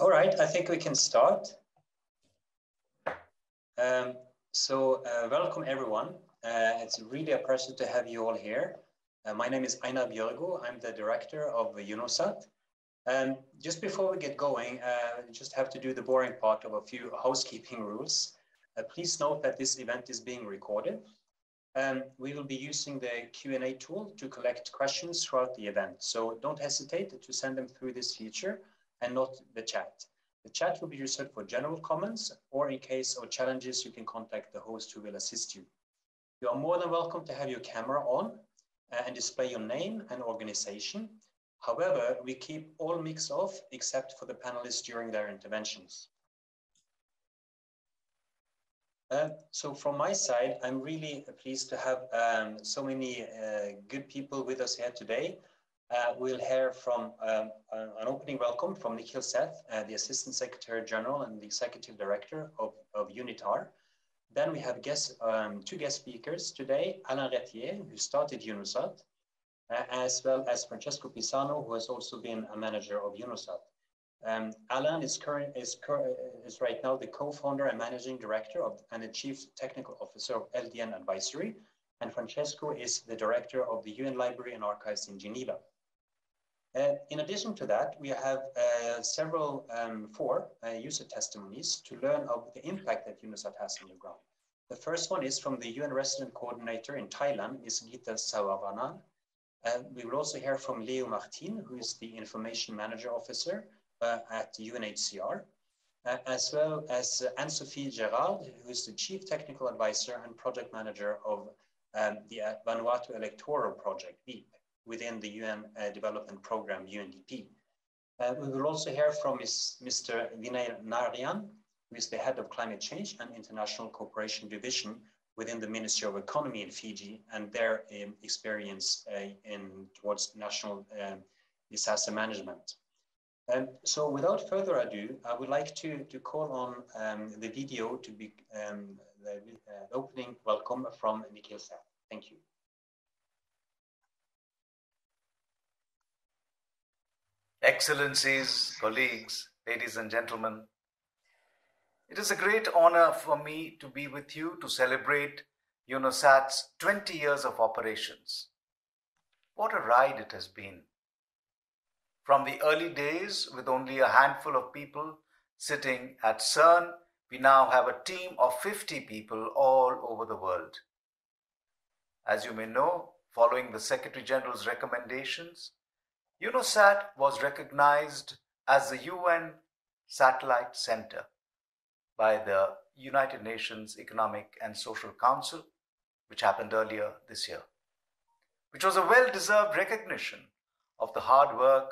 All right, I think we can start. Um, so uh, welcome everyone. Uh, it's really a pleasure to have you all here. Uh, my name is Einar Bjørgo. I'm the director of UNOSAT. And just before we get going, uh, just have to do the boring part of a few housekeeping rules. Uh, please note that this event is being recorded. Um, we will be using the Q&A tool to collect questions throughout the event. So don't hesitate to send them through this feature and not the chat. The chat will be reserved for general comments or in case of challenges, you can contact the host who will assist you. You are more than welcome to have your camera on uh, and display your name and organization. However, we keep all mics off except for the panelists during their interventions. Uh, so from my side, I'm really pleased to have um, so many uh, good people with us here today. Uh, we'll hear from um, an opening welcome from Nikhil Seth, uh, the Assistant Secretary General and the Executive Director of, of UNITAR. Then we have guest, um, two guest speakers today, Alain Retière, who started UNOSAT, uh, as well as Francesco Pisano, who has also been a manager of UNOSAT. Um, Alain is, current, is, is right now the co-founder and managing director of, and the chief technical officer of LDN Advisory, and Francesco is the director of the UN Library and Archives in Geneva. Uh, in addition to that, we have uh, several, um, four uh, user testimonies to learn of the impact that UNOSAT has on the ground. The first one is from the UN resident coordinator in Thailand, Ms. Gita Sabharwal. Uh, we will also hear from Leo Martin, who is the information manager officer uh, at UNHCR, as well as Anne-Sophie Gerard, who is the chief technical advisor and project manager of um, the Vanuatu Electoral Project, VEEP within the UN uh, Development Program, UNDP. Uh, we will also hear from Ms, Mr. Vinay Narayan, who is the head of climate change and international cooperation division within the Ministry of Economy in Fiji and their um, experience uh, in towards national um, disaster management. Um, so without further ado, I would like to, to call on um, the video to be um, the uh, opening welcome from Nikhil Seth. Thank you. Excellencies, colleagues, ladies and gentlemen, it is a great honor for me to be with you to celebrate UNOSAT's 20 years of operations. What a ride it has been. From the early days, with only a handful of people sitting at CERN, we now have a team of 50 people all over the world. As you may know, following the Secretary General's recommendations, UNOSAT was recognized as the UN Satellite Center by the United Nations Economic and Social Council, which happened earlier this year, which was a well deserved recognition of the hard work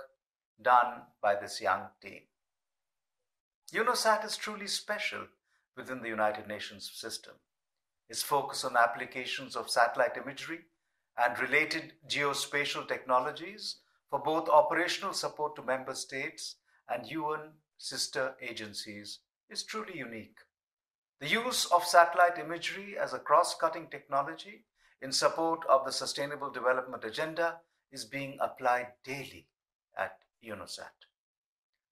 done by this young team. UNOSAT is truly special within the United Nations system. Its focus on applications of satellite imagery and related geospatial technologies for both operational support to member states and UN sister agencies is truly unique. The use of satellite imagery as a cross cutting technology in support of the Sustainable Development Agenda is being applied daily at UNOSAT.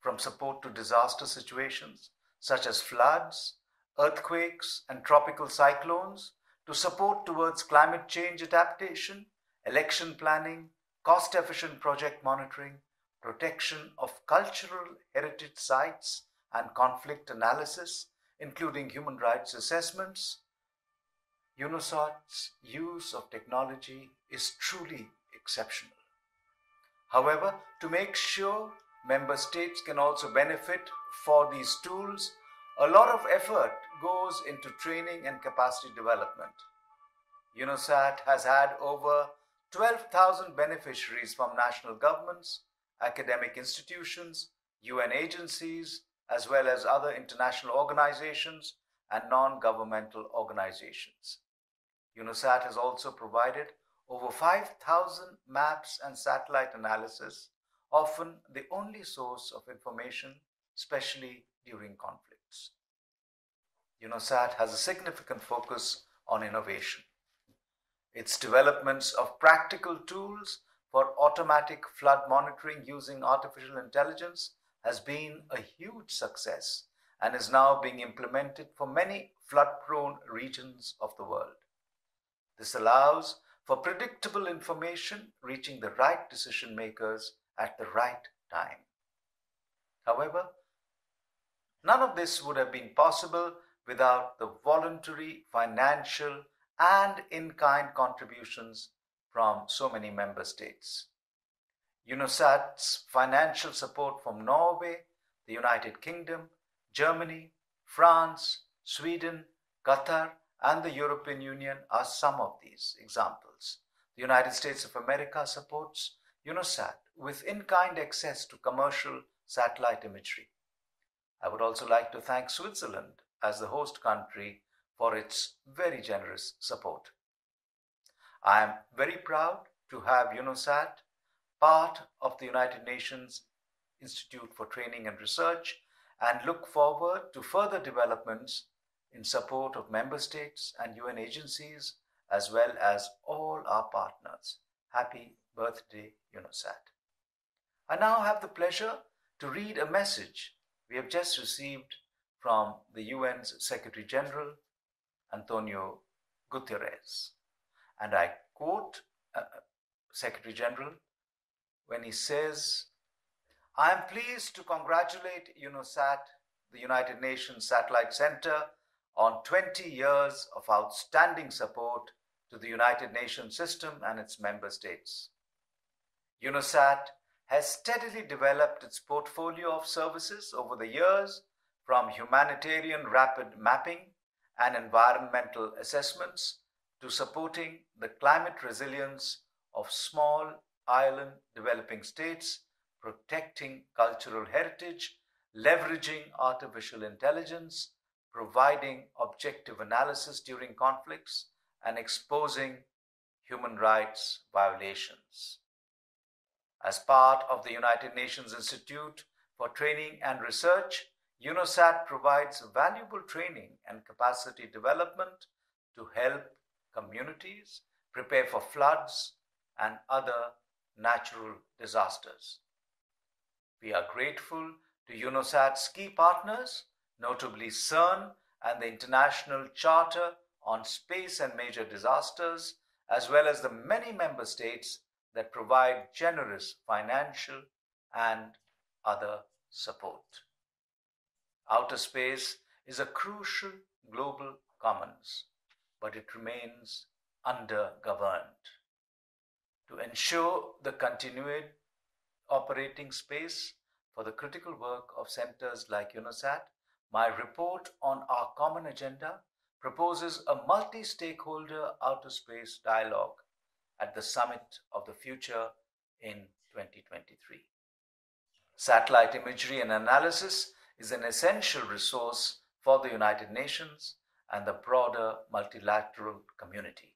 From support to disaster situations such as floods, earthquakes, and tropical cyclones, to support towards climate change adaptation, election planning, cost efficient project monitoring, protection of cultural heritage sites, and conflict analysis, including human rights assessments, UNOSAT's use of technology is truly exceptional. However, to make sure member states can also benefit for these tools, a lot of effort goes into training and capacity development. UNOSAT has had over 12,000 beneficiaries from national governments, academic institutions, UN agencies, as well as other international organizations and non governmental organizations. UNOSAT has also provided over 5,000 maps and satellite analysis, often the only source of information, especially during conflicts. UNOSAT has a significant focus on innovation its developments of practical tools for automatic flood monitoring using artificial intelligence has been a huge success and is now being implemented for many flood prone regions of the world. This allows for predictable information reaching the right decision makers at the right time. However, none of this would have been possible without the voluntary financial and in kind contributions from so many member states. UNOSAT's financial support from Norway, the United Kingdom, Germany, France, Sweden, Qatar, and the European Union are some of these examples. The United States of America supports UNOSAT with in kind access to commercial satellite imagery. I would also like to thank Switzerland as the host country for its very generous support. I am very proud to have UNOSAT part of the United Nations Institute for Training and Research and look forward to further developments in support of member states and UN agencies as well as all our partners. Happy birthday, UNOSAT. I now have the pleasure to read a message we have just received from the UN's Secretary General, Antonio Guterres. And I quote uh, Secretary General when he says, I am pleased to congratulate UNOSAT, the United Nations Satellite Center, on 20 years of outstanding support to the United Nations system and its member states. UNOSAT has steadily developed its portfolio of services over the years from humanitarian rapid mapping and environmental assessments to supporting the climate resilience of small island developing states, protecting cultural heritage, leveraging artificial intelligence, providing objective analysis during conflicts, and exposing human rights violations. As part of the United Nations Institute for Training and Research, UNOSAT provides valuable training and capacity development to help communities prepare for floods and other natural disasters. We are grateful to UNOSAT's key partners, notably CERN and the International Charter on Space and Major Disasters, as well as the many member states that provide generous financial and other support. Outer space is a crucial global commons, but it remains under-governed. To ensure the continued operating space for the critical work of centers like UNOSAT, my report on our common agenda proposes a multi-stakeholder outer space dialogue at the Summit of the Future in 2023. Satellite imagery and analysis is an essential resource for the United Nations and the broader multilateral community.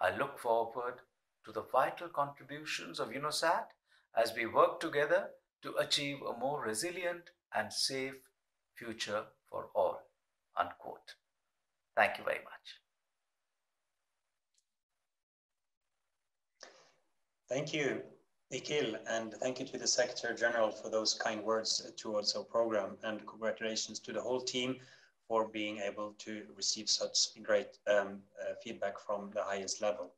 I look forward to the vital contributions of UNOSAT as we work together to achieve a more resilient and safe future for all. Unquote. Thank you very much. Thank you. Nikhil, and thank you to the Secretary General for those kind words towards our program, and congratulations to the whole team for being able to receive such great um, uh, feedback from the highest level.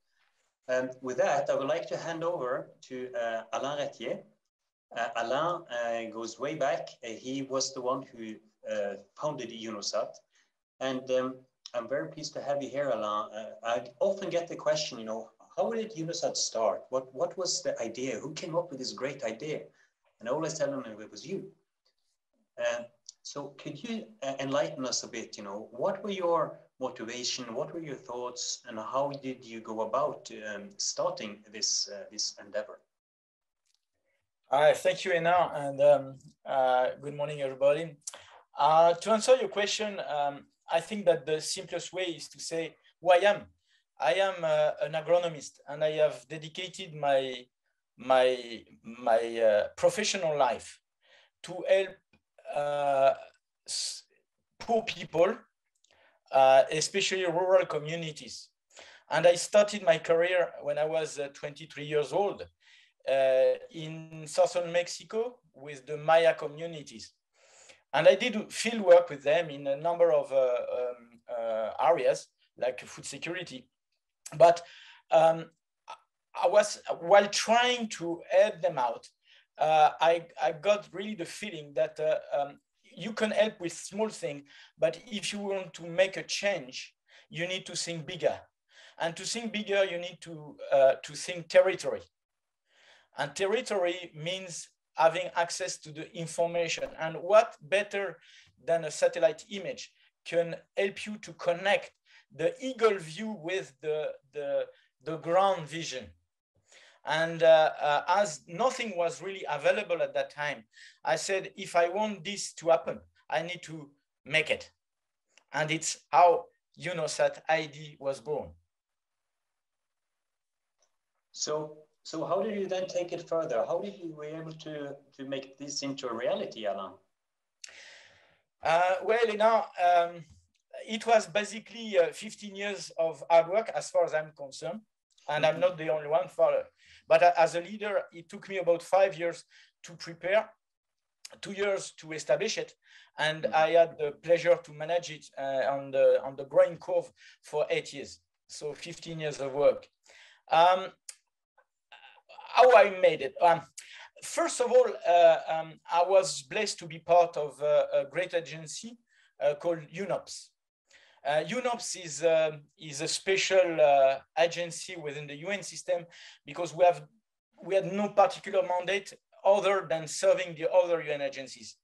And with that, I would like to hand over to uh, Alain Retière. Uh, Alain uh, goes way back. Uh, he was the one who uh, founded UNOSAT. And um, I'm very pleased to have you here, Alain. I often get the question, you know, how did UNOSAT start? What, what was the idea? Who came up with this great idea? And I always tell them it was you. Uh, so could you uh, enlighten us a bit, you know, what were your motivation, what were your thoughts, and how did you go about um, starting this, uh, this endeavor? Uh, thank you, Einar, and um, uh, good morning, everybody. Uh, to answer your question, um, I think that the simplest way is to say who I am. I am uh, an agronomist and I have dedicated my, my, my uh, professional life to help uh, poor people, uh, especially rural communities. And I started my career when I was uh, 23 years old uh, in southern Mexico with the Maya communities. And I did field work with them in a number of um, areas like food security. But um, I was, while trying to help them out, uh, I, I got really the feeling that uh, um, you can help with small things, but if you want to make a change, you need to think bigger. And to think bigger, you need to, uh, to think territory. And territory means having access to the information. And what better than a satellite image can help you to connect the eagle view with the, the, the ground vision. And uh, uh, as nothing was really available at that time, I said, if I want this to happen, I need to make it. And it's how UNOSAT ID was born. So, so how did you then take it further? How did you were able to, to make this into a reality, Alain? Uh, well, you know, um, it was basically uh, 15 years of hard work as far as I'm concerned. And I'm mm-hmm. not the only one for but as a leader, it took me about five years to prepare, two years to establish it. And mm-hmm. I had the pleasure to manage it uh, on, the, on the growing curve for eight years. So 15 years of work. Um, how I made it. Um, first of all, uh, um, I was blessed to be part of a, a great agency uh, called UNOPS. Uh, UNOPS is, uh, is a special uh, agency within the UN system because we have we had no particular mandate other than serving the other UN agencies.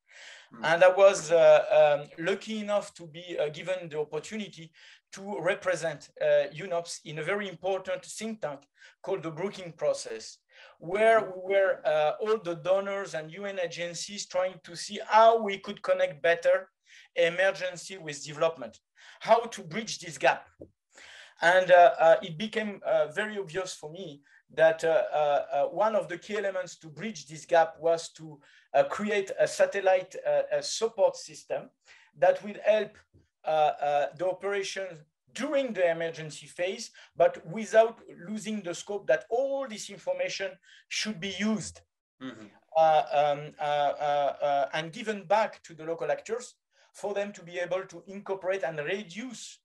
Mm. And I was uh, um, lucky enough to be uh, given the opportunity to represent uh, UNOPS in a very important think tank called the Brookings Process, where we were uh, all the donors and UN agencies trying to see how we could connect better emergency with development how to bridge this gap. And uh, uh, it became uh, very obvious for me that one of the key elements to bridge this gap was to create a satellite a support system that would help the operation during the emergency phase, but without losing the scope that all this information should be used mm -hmm. uh, um, uh, uh, and given back to the local actors for them to be able to incorporate and reduce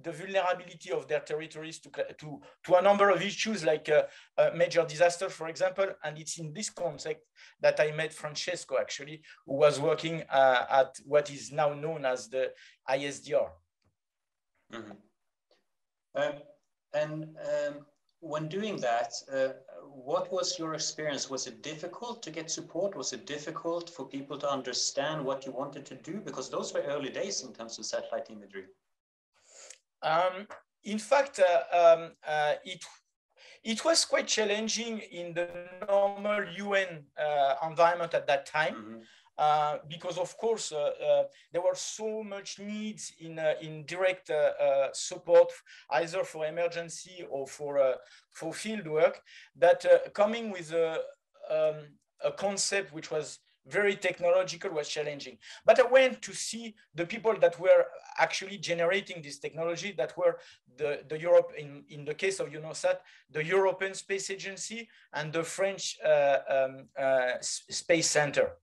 the vulnerability of their territories to, to, to a number of issues like uh, uh, major disasters, for example. And it's in this context that I met Francesco, actually, who was working uh, at what is now known as the ISDR. Mm -hmm. um, and um, when doing that, uh, what was your experience? Was it difficult to get support? Was it difficult for people to understand what you wanted to do? Because those were early days in terms of satellite imagery. Um, in fact, uh, um, uh, it it was quite challenging in the normal UN uh, environment at that time. Mm -hmm. Uh, because of course uh, uh, there were so much needs in in direct support either for emergency or for for field work that coming with a um, a concept which was very technological was challenging. But I went to see the people that were actually generating this technology that were the, the Europe, in, in the case of UNOSAT, the European Space Agency and the French uh, um, uh, Space Center.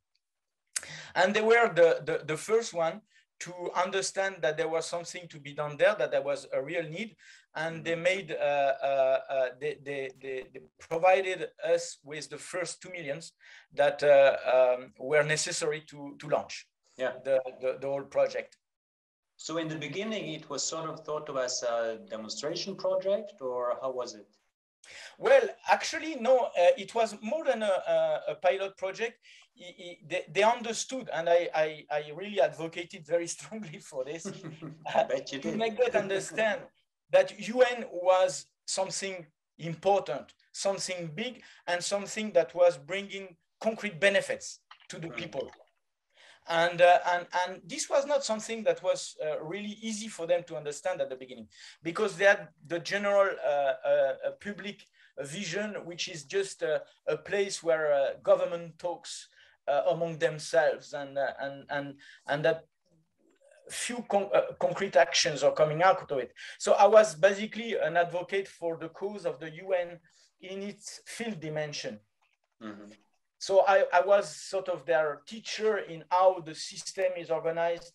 And they were the, the, the first one to understand that there was something to be done there, that there was a real need. And they made, uh, uh, uh, they, they, they, they, provided us with the first two millions that uh, um, were necessary to, to launch yeah. the, the, the whole project. So in the beginning, it was sort of thought of as a demonstration project, or how was it? Well, actually, no, uh, it was more than a, a, pilot project. They, they, understood, and I, I, I, really advocated very strongly for this, uh, to make them understand that UN was something important, something big, and something that was bringing concrete benefits to the mm. people. And, uh, and, and this was not something that was uh, really easy for them to understand at the beginning because they had the general uh, uh, public vision, which is just a, a place where uh, government talks among themselves and, and, and, and that few con concrete actions are coming out of it. So I was basically an advocate for the cause of the UN in its field dimension. Mm-hmm. So I, I was sort of their teacher in how the system is organized,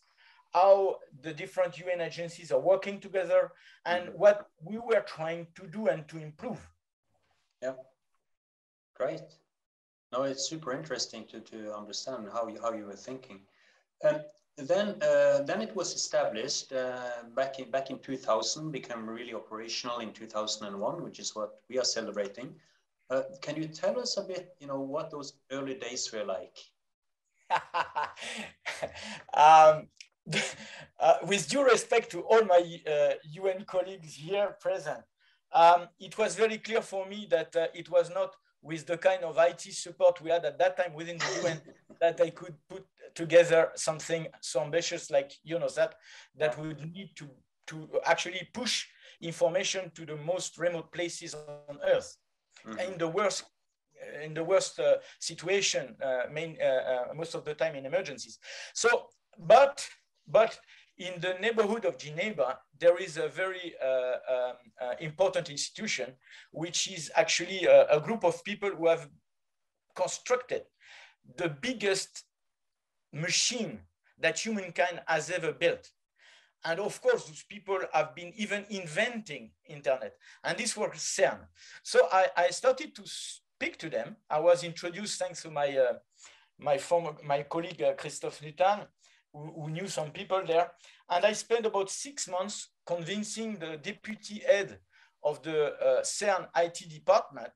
how the different UN agencies are working together, and mm-hmm. what we were trying to do and to improve. Yeah, great. No, it's super interesting to, to understand how you, how you were thinking. And then, uh, then it was established uh, back in back in 2000, became really operational in 2001, which is what we are celebrating. Uh, can you tell us a bit, you know, what those early days were like? um, uh, with due respect to all my uh, UN colleagues here present, um, it was very clear for me that uh, it was not with the kind of IT support we had at that time within the UN that I could put together something so ambitious like you know that that would need to to actually push information to the most remote places on earth. Mm-hmm. in the worst in the worst uh, situation uh, main uh, uh most of the time in emergencies. So but but in the neighborhood of Geneva, there is a very uh, um, uh, important institution, which is actually a, a, group of people who have constructed the biggest machine that humankind has ever built. And of course, those people have been even inventing internet. And this was CERN. So I, I started to speak to them. I was introduced thanks to my, uh, my former, my colleague, uh, Christophe Nutan, who, who, knew some people there. And I spent about six months convincing the deputy head of the uh, CERN IT department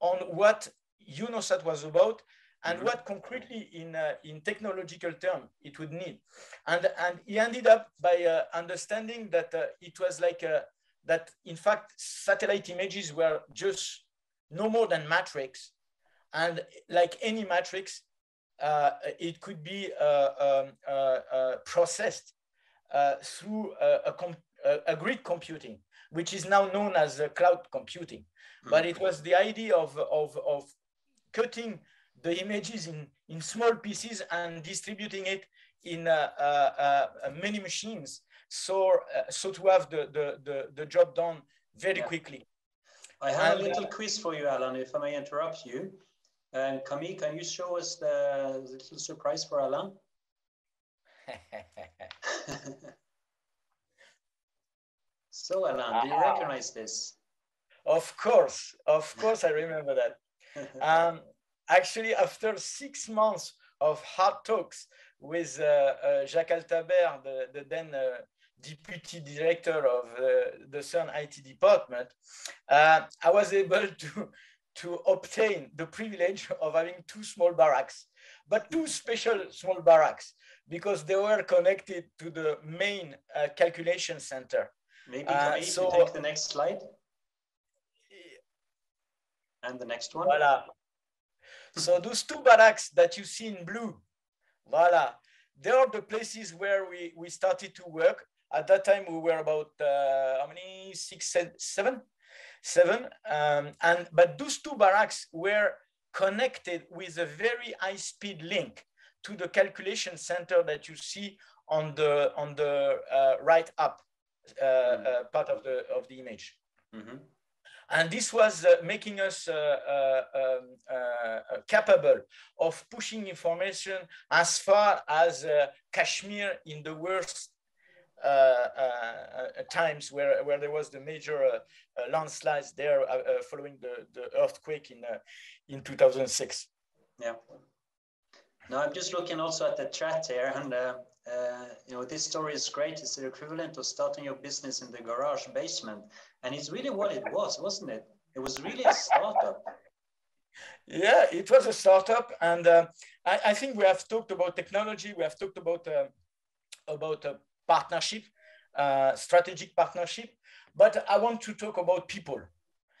on what UNOSAT was about and mm-hmm. what concretely in, uh, in technological terms it would need. And, and he ended up by uh, understanding that uh, it was like, a, uh, that in fact, satellite images were just no more than matrix. And like any matrix, uh, it could be uh, um, processed through a, a, a, grid computing, which is now known as cloud computing. Mm-hmm. But it was the idea of, of, of cutting the images in, in small pieces and distributing it in uh, uh, uh, many machines. So, so to have the, the, the, the job done very yeah. quickly. I have and, a little quiz for you, Alain, if I may interrupt you. And Camille, can you show us the, the little surprise for Alain? so, Alain, do you recognize this? Of course, of course, I remember that. Um, actually, after six months of hard talks with uh, uh, Jacques Altaber, the, the then uh, deputy director of the CERN IT department, uh, I was able to, to obtain the privilege of having two small barracks, but two special small barracks because they were connected to the main uh, calculation center. Maybe uh, so, take the next slide. And the next one. Voila. So those two barracks that you see in blue, voila, they are the places where we, we started to work. At that time, we were about uh, how many? Six, seven, seven. Um, and but those two barracks were connected with a very high-speed link to the calculation center that you see on the on the uh, right up uh, mm. part of the of the image. Mm -hmm. And this was uh, making us uh, uh, um, uh, capable of pushing information as far as Kashmir in the worst times where, where there was the major landslides there following the, the earthquake in, in 2006. Yeah. Now I'm just looking also at the chat here, and uh, uh, you know this story is great. It's the equivalent of starting your business in the garage basement, and it's really what it was, wasn't it? It was really a startup. Yeah, it was a startup, and uh, I, I, think we have talked about technology. We have talked about uh, about a partnership, uh, strategic partnership, but I want to talk about people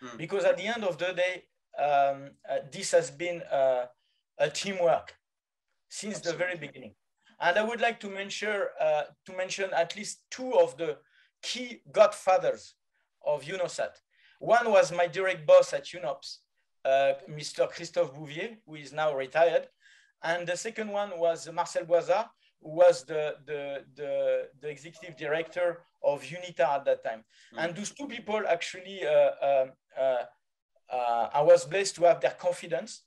mm. because at the end of the day, um, uh, this has been uh, a teamwork since Absolutely. the very beginning. And I would like to mention uh, to mention at least two of the key godfathers of UNOSAT. One was my direct boss at UNOPS, uh, Mr. Christophe Bouvier, who is now retired. And the second one was Marcel Boisard, who was the, the, the, the executive director of UNITAR at that time. Mm. And those two people actually, uh, uh, uh, uh, I was blessed to have their confidence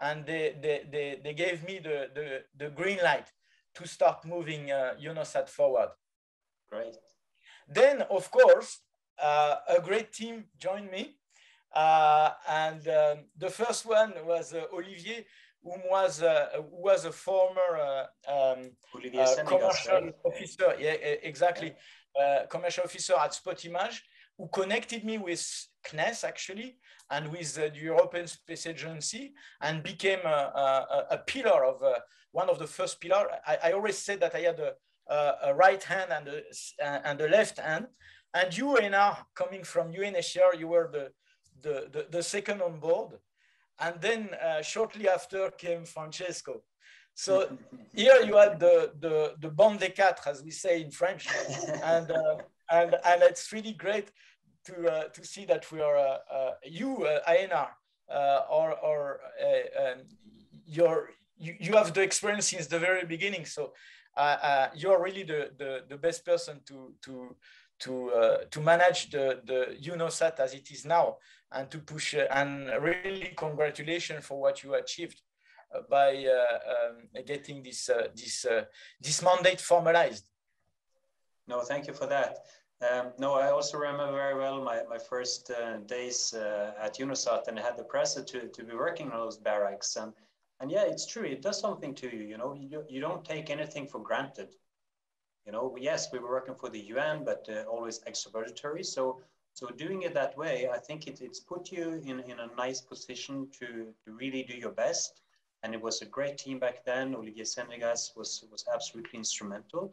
and they, they, they, they gave me the, the, the green light to start moving uh, UNOSAT forward. Great. Then, of course, uh, a great team joined me. Uh, and um, the first one was uh, Olivier, who was, uh, who was a former uh, um, commercial right? officer. Yeah, exactly. commercial officer at Spot Image, who connected me with CNES actually, and with the European Space Agency, and became a, a, a pillar of one of the first pillar. I, I always said that I had a, a right hand and a, and a left hand. And you, Einar, coming from UNHCR, you were the, the, the, the second on board. And then uh, shortly after came Francesco. So here you had the, the, the bande des quatre, as we say in French. and, uh, and, and it's really great to, uh, to see that we are, uh, uh, you, uh, Einar, uh, or, or um, your, you, you have the experience since the very beginning. So you're really the, the, the best person to, to, to, uh, to manage the, the UNOSAT as it is now and to push and really congratulations for what you achieved by um, getting this, this, this mandate formalized. No, thank you for that. Um, no, I also remember very well my, my first uh, days uh, at UNOSAT and I had the pleasure to, to be working on those barracks. And and yeah, it's true. It does something to you. You know, you, you don't take anything for granted. You know, yes, we were working for the UN, but uh, always extrovertory. So, so doing it that way, I think it, it's put you in, in a nice position to, to really do your best. And it was a great team back then. Olivier Senegas was, was absolutely instrumental.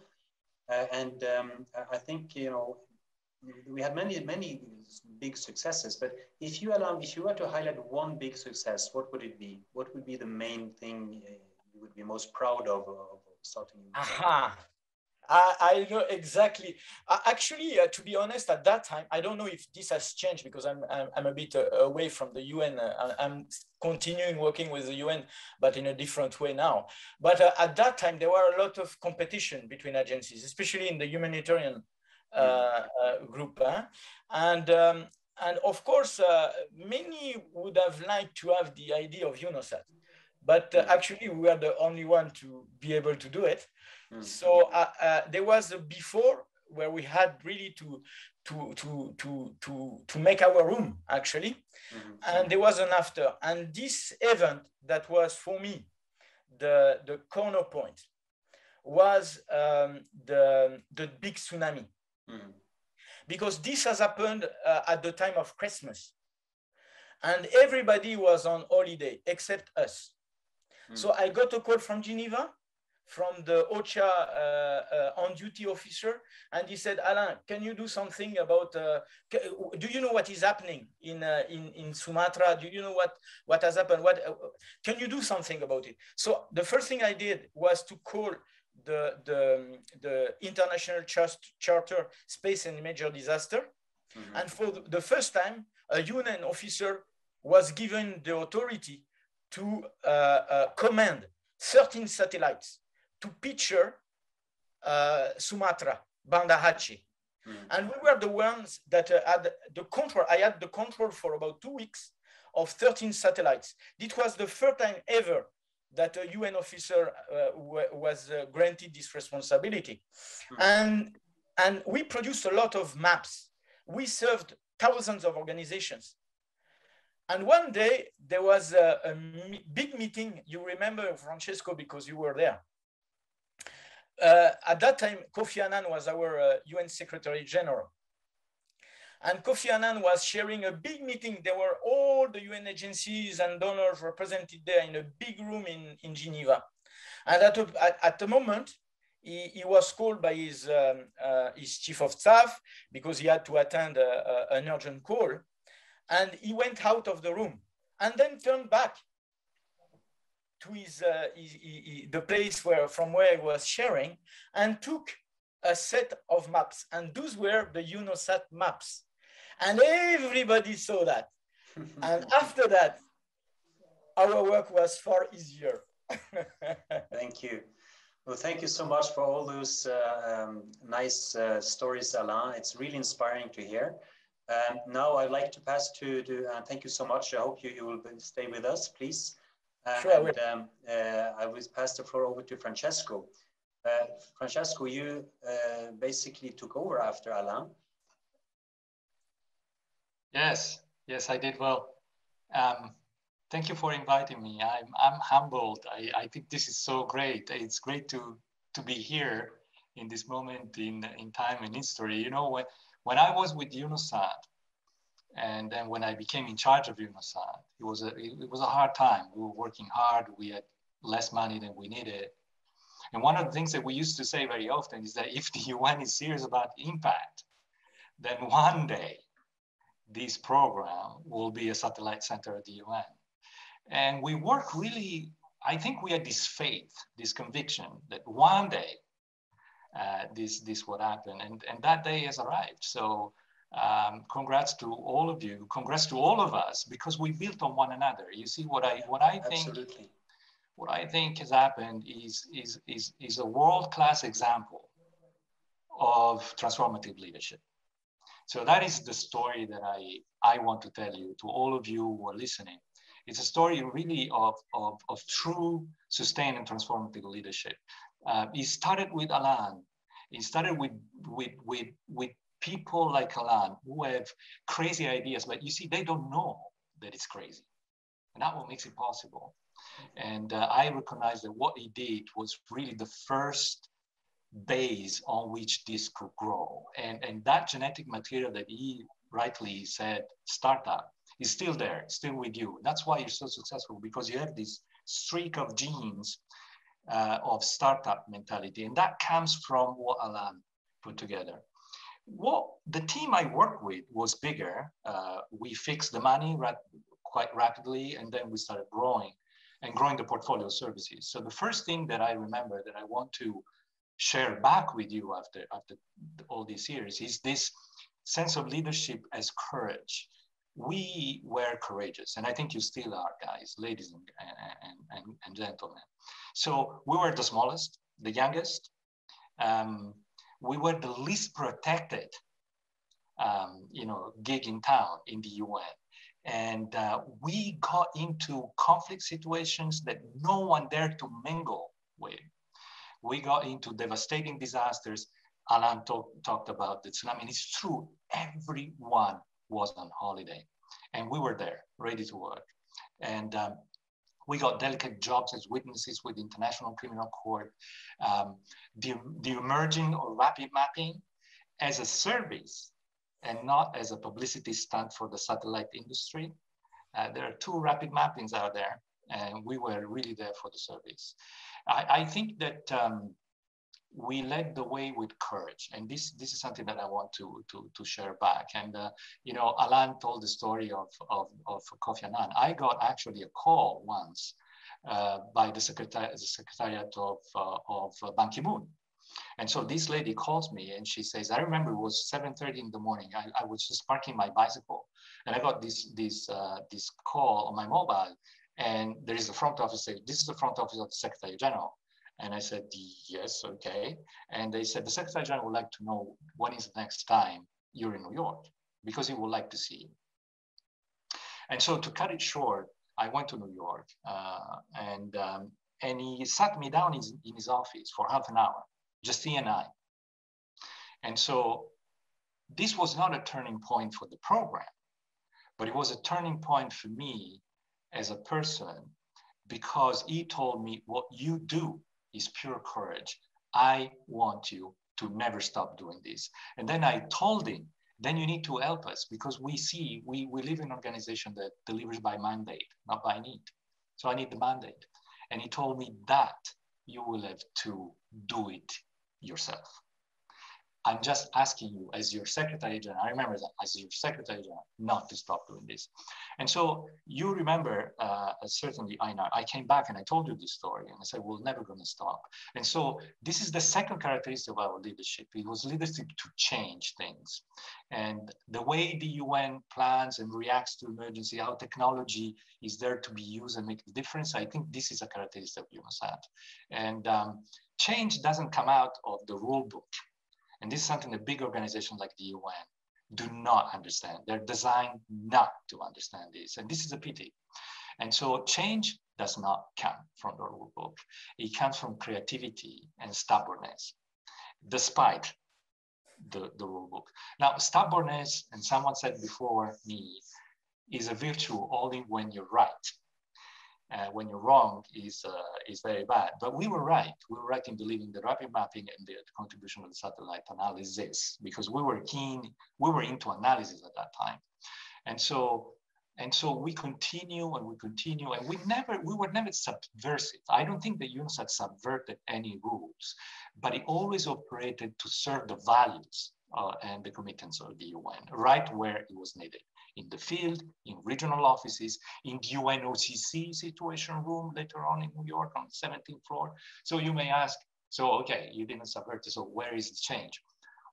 Uh, and um, I think, you know, we had many, many big successes, but if you allow, if you were to highlight one big success, what would it be? What would be the main thing uh, you would be most proud of, of starting? Aha. I, I know exactly. Uh, actually, uh, to be honest, at that time, I don't know if this has changed because I'm, I'm, I'm a bit uh, away from the UN. Uh, I'm continuing working with the UN, but in a different way now. But uh, at that time, there were a lot of competition between agencies, especially in the humanitarian uh, uh, group. And, um, and of course, uh, many would have liked to have the idea of UNOSAT, but actually we were the only one to be able to do it. Mm. So there was a before where we had really to to to to to to make our room actually mm-hmm. and there was an after and this event that was for me the the corner point was um, the the big tsunami Mm. Because this has happened uh, at the time of Christmas. And everybody was on holiday except us. Mm. So I got a call from Geneva from the OCHA uh, uh, on duty officer, and he said, Alain, can you do something about, uh, do you know what is happening in, uh, in, in Sumatra? Do you know what, what has happened? What, uh, can you do something about it? So the first thing I did was to call the, the, the International Charter Space and Major Disaster. Mm -hmm. And for the first time, a UN officer was given the authority to uh, uh, command 13 satellites to picture uh, Sumatra, Banda Aceh. Mm. And we were the ones that uh, had the control. I had the control for about two weeks of 13 satellites. It was the first time ever that a UN officer uh, was uh, granted this responsibility. Hmm. And, and we produced a lot of maps. We served thousands of organizations. And one day there was a, a big meeting. You remember, Francesco, because you were there. Uh, at that time, Kofi Annan was our uh, UN Secretary General. And Kofi Annan was sharing a big meeting. There were all the UN agencies and donors represented there in a big room in, in Geneva. And at, a, at, at the moment, he, he, was called by his, um, uh, his chief of staff because he had to attend a, a, an urgent call. And he went out of the room and then turned back to his, uh, his, his, the place where, from where he was sharing and took a set of maps. And those were the UNOSAT maps. And everybody saw that. and after that, our work was far easier. thank you. Well, thank you so much for all those uh, um, nice uh, stories, Alain. It's really inspiring to hear. Um, now I'd like to pass to, to uh, thank you so much. I hope you, you will stay with us, please. Sure, and, um, uh, I will pass the floor over to Francesco. Uh, Francesco, you uh, basically took over after Alain. Yes, yes, I did well. Um, thank you for inviting me. I'm, I'm humbled. I, I think this is so great. It's great to, to be here in this moment in, in time and history. You know, when, when I was with UNOSAT, and then when I became in charge of UNOSAT, it was a, it, was a hard time. We were working hard. We had less money than we needed. And one of the things that we used to say very often is that if the UN is serious about impact, then one day this program will be a satellite center at the UN. And we work really, I think we had this faith, this conviction that one day uh, this, this would happen. And, and that day has arrived. So um, congrats to all of you. Congrats to all of us because we built on one another. You see what I, what I think, Absolutely. what I think has happened is, is, is, is a world-class example of transformative leadership. So that is the story that I, I want to tell you to all of you who are listening. It's a story really of, of, of true sustained and transformative leadership. Uh, it started with Alain. It started with, with, with, with people like Alain who have crazy ideas, but you see, they don't know that it's crazy. And that what makes it possible. And uh, I recognize that what he did was really the first base on which this could grow. And, and that genetic material that he rightly said, startup, is still there, still with you. That's why you're so successful because you have this streak of genes uh, of startup mentality. And that comes from what Alain put together. What the team I worked with was bigger. Uh, we fixed the money quite rapidly, and then we started growing and growing the portfolio services. So the first thing that I remember that I want to share back with you after, after all these years is this sense of leadership as courage. We were courageous, and I think you still are, guys, ladies and, and, and, and gentlemen. So we were the smallest, the youngest. Um, we were the least protected, um, you know, gig in town in the UN. And uh, we got into conflict situations that no one dared to mingle with we got into devastating disasters. Alain talk, talked about the tsunami, and it's true, everyone was on holiday. And we were there, ready to work. And um, we got delicate jobs as witnesses with the International Criminal Court. Um, the, the emerging or rapid mapping as a service and not as a publicity stunt for the satellite industry. Uh, there are two rapid mappings out there, and we were really there for the service. I, I think that um, we led the way with courage, and this this is something that I want to to, to share back. And uh, you know, Alain told the story of, of of Kofi Annan. I got actually a call once uh, by the, secretary, the secretariat of uh, of Ban Ki-moon. And so this lady calls me and she says, I remember it was 7.30 in the morning. I, I was just parking my bicycle and I got this, this, uh, this call on my mobile and there is a front office this is the front office of the Secretary General. And I said, yes, okay. And they said, the Secretary General would like to know when is the next time you're in New York, because he would like to see you. And so to cut it short, I went to New York uh, and, um, and he sat me down in, in his office for half an hour, just he and I. And so this was not a turning point for the program, but it was a turning point for me as a person because he told me what you do is pure courage. I want you to never stop doing this. And then I told him, then you need to help us because we see we, we live in an organization that delivers by mandate, not by need. So I need the mandate. And he told me that you will have to do it yourself. I'm just asking you as your secretary general, I remember that as your secretary general, not to stop doing this. And so you remember, uh, certainly Einar, I came back and I told you this story and I said, we're never gonna stop. And so this is the second characteristic of our leadership. It was leadership to change things. And the way the UN plans and reacts to emergency, how technology is there to be used and make the difference, I think this is a characteristic of UNOSAT. And um, change doesn't come out of the rule book. And this is something that big organizations like the UN do not understand. They're designed not to understand this. And this is a pity. And so change does not come from the rule book. It comes from creativity and stubbornness, despite the, the rule book. Now, stubbornness, and someone said before me, is a virtue only when you're right. Uh, when you're wrong is uh, is very bad. But we were right. We were right in believing the rapid mapping and the contribution of the satellite analysis because we were keen. We were into analysis at that time, and so and so we continue and we continue and we never we were never subversive. I don't think the UNOSAT subverted any rules, but it always operated to serve the values uh, and the commitments of the UN right where it was needed in the field, in regional offices, in the UNOCC situation room later on in New York on the 17th floor. So you may ask, so okay, you didn't subvert it, so where is the change?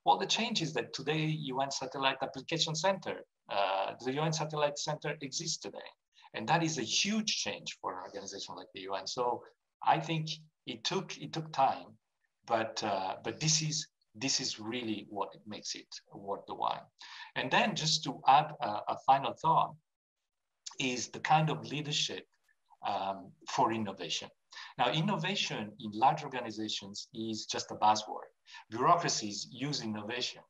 Well, the change is that today UN Satellite Application Center, uh, the UN Satellite Center exists today. And that is a huge change for an organization like the UN. So I think it took it took time, but uh, but this is this is really what makes it worth the while. And then just to add a, a final thought is the kind of leadership um, for innovation. Now, innovation in large organizations is just a buzzword. Bureaucracies use innovation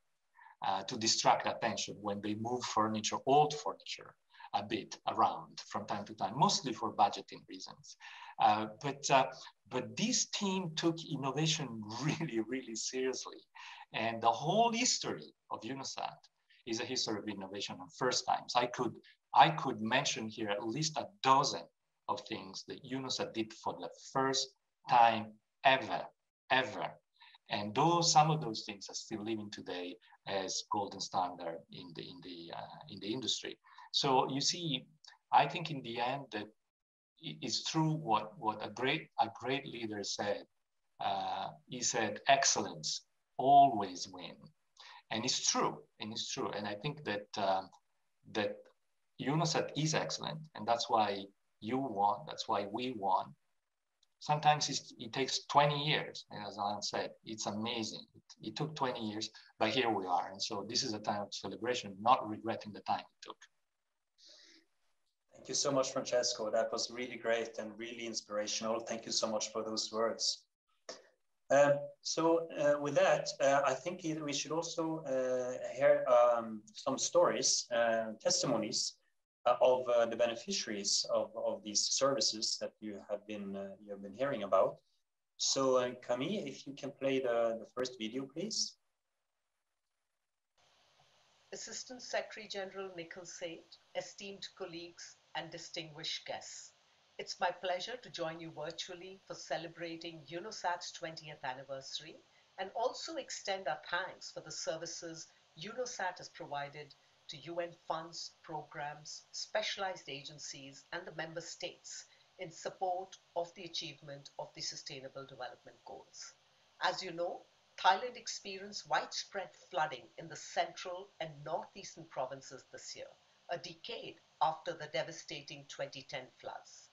uh, to distract attention when they move furniture, old furniture, a bit around from time to time, mostly for budgeting reasons. Uh, but, uh, but this team took innovation really, really seriously. And the whole history of UNOSAT is a history of innovation and first times. I could, I could mention here at least a dozen of things that UNOSAT did for the first time ever, ever. And those, some of those things are still living today as golden standard in the, in the, uh, in the industry. So you see, I think in the end that it's true what, what a great a great leader said. Uh, he said, "Excellence always win," and it's true, and it's true. And I think that um, that UNOSAT is excellent, and that's why you won. That's why we won. Sometimes it takes 20 years, and as Alain said. It's amazing. It, it took 20 years, but here we are. And so this is a time of celebration, not regretting the time it took. Thank you so much, Francesco. That was really great and really inspirational. Thank you so much for those words. Um, so uh, with that, uh, I think we should also uh, hear um, some stories, uh, testimonies uh, of the beneficiaries of, of these services that you have been you have been hearing about. So Camille, if you can play the, the first video, please. Assistant Secretary General Nikhil Seth, esteemed colleagues, and distinguished guests. It's my pleasure to join you virtually for celebrating UNOSAT's 20th anniversary and also extend our thanks for the services UNOSAT has provided to UN funds, programs, specialized agencies, and the member states in support of the achievement of the Sustainable Development Goals. As you know, Thailand experienced widespread flooding in the central and northeastern provinces this year, a decade after the devastating 2010 floods.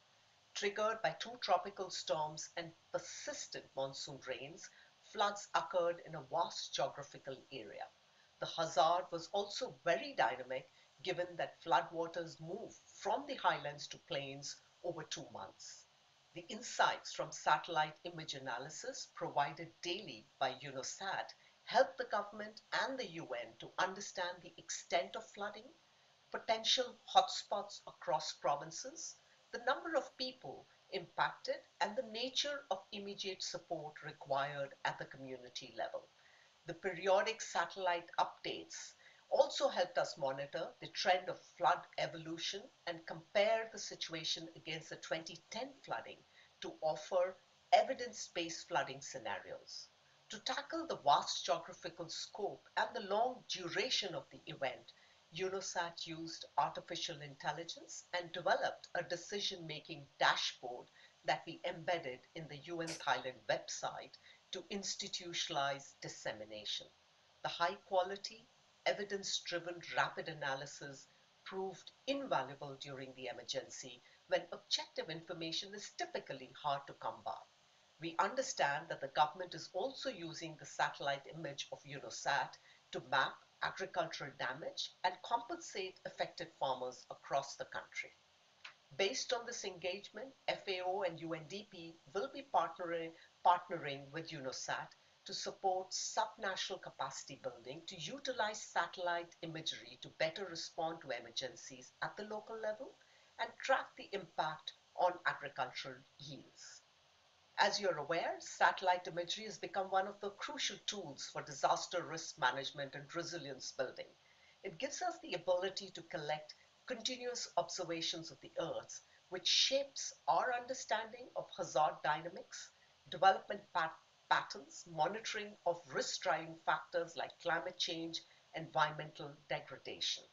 Triggered by two tropical storms and persistent monsoon rains, floods occurred in a vast geographical area. The hazard was also very dynamic given that floodwaters move from the highlands to plains over two months. The insights from satellite image analysis provided daily by UNOSAT help the government and the UN to understand the extent of flooding potential hotspots across provinces, the number of people impacted, and the nature of immediate support required at the community level. The periodic satellite updates also helped us monitor the trend of flood evolution and compare the situation against the 2010 flooding to offer evidence-based flooding scenarios. To tackle the vast geographical scope and the long duration of the event, UNOSAT used artificial intelligence and developed a decision-making dashboard that we embedded in the UN Thailand website to institutionalize dissemination. The high quality, evidence-driven rapid analysis proved invaluable during the emergency when objective information is typically hard to come by. We understand that the government is also using the satellite image of UNOSAT to map agricultural damage and compensate affected farmers across the country. Based on this engagement, FAO and UNDP will be partnering, partnering with UNOSAT to support subnational capacity building to utilize satellite imagery to better respond to emergencies at the local level and track the impact on agricultural yields. As you're aware, satellite imagery has become one of the crucial tools for disaster risk management and resilience building. It gives us the ability to collect continuous observations of the Earth, which shapes our understanding of hazard dynamics, development pat patterns, monitoring of risk driving factors like climate change, environmental degradation.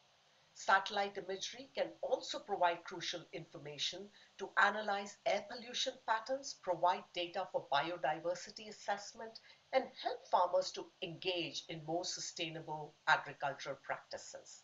Satellite imagery can also provide crucial information to analyze air pollution patterns, provide data for biodiversity assessment, and help farmers to engage in more sustainable agricultural practices.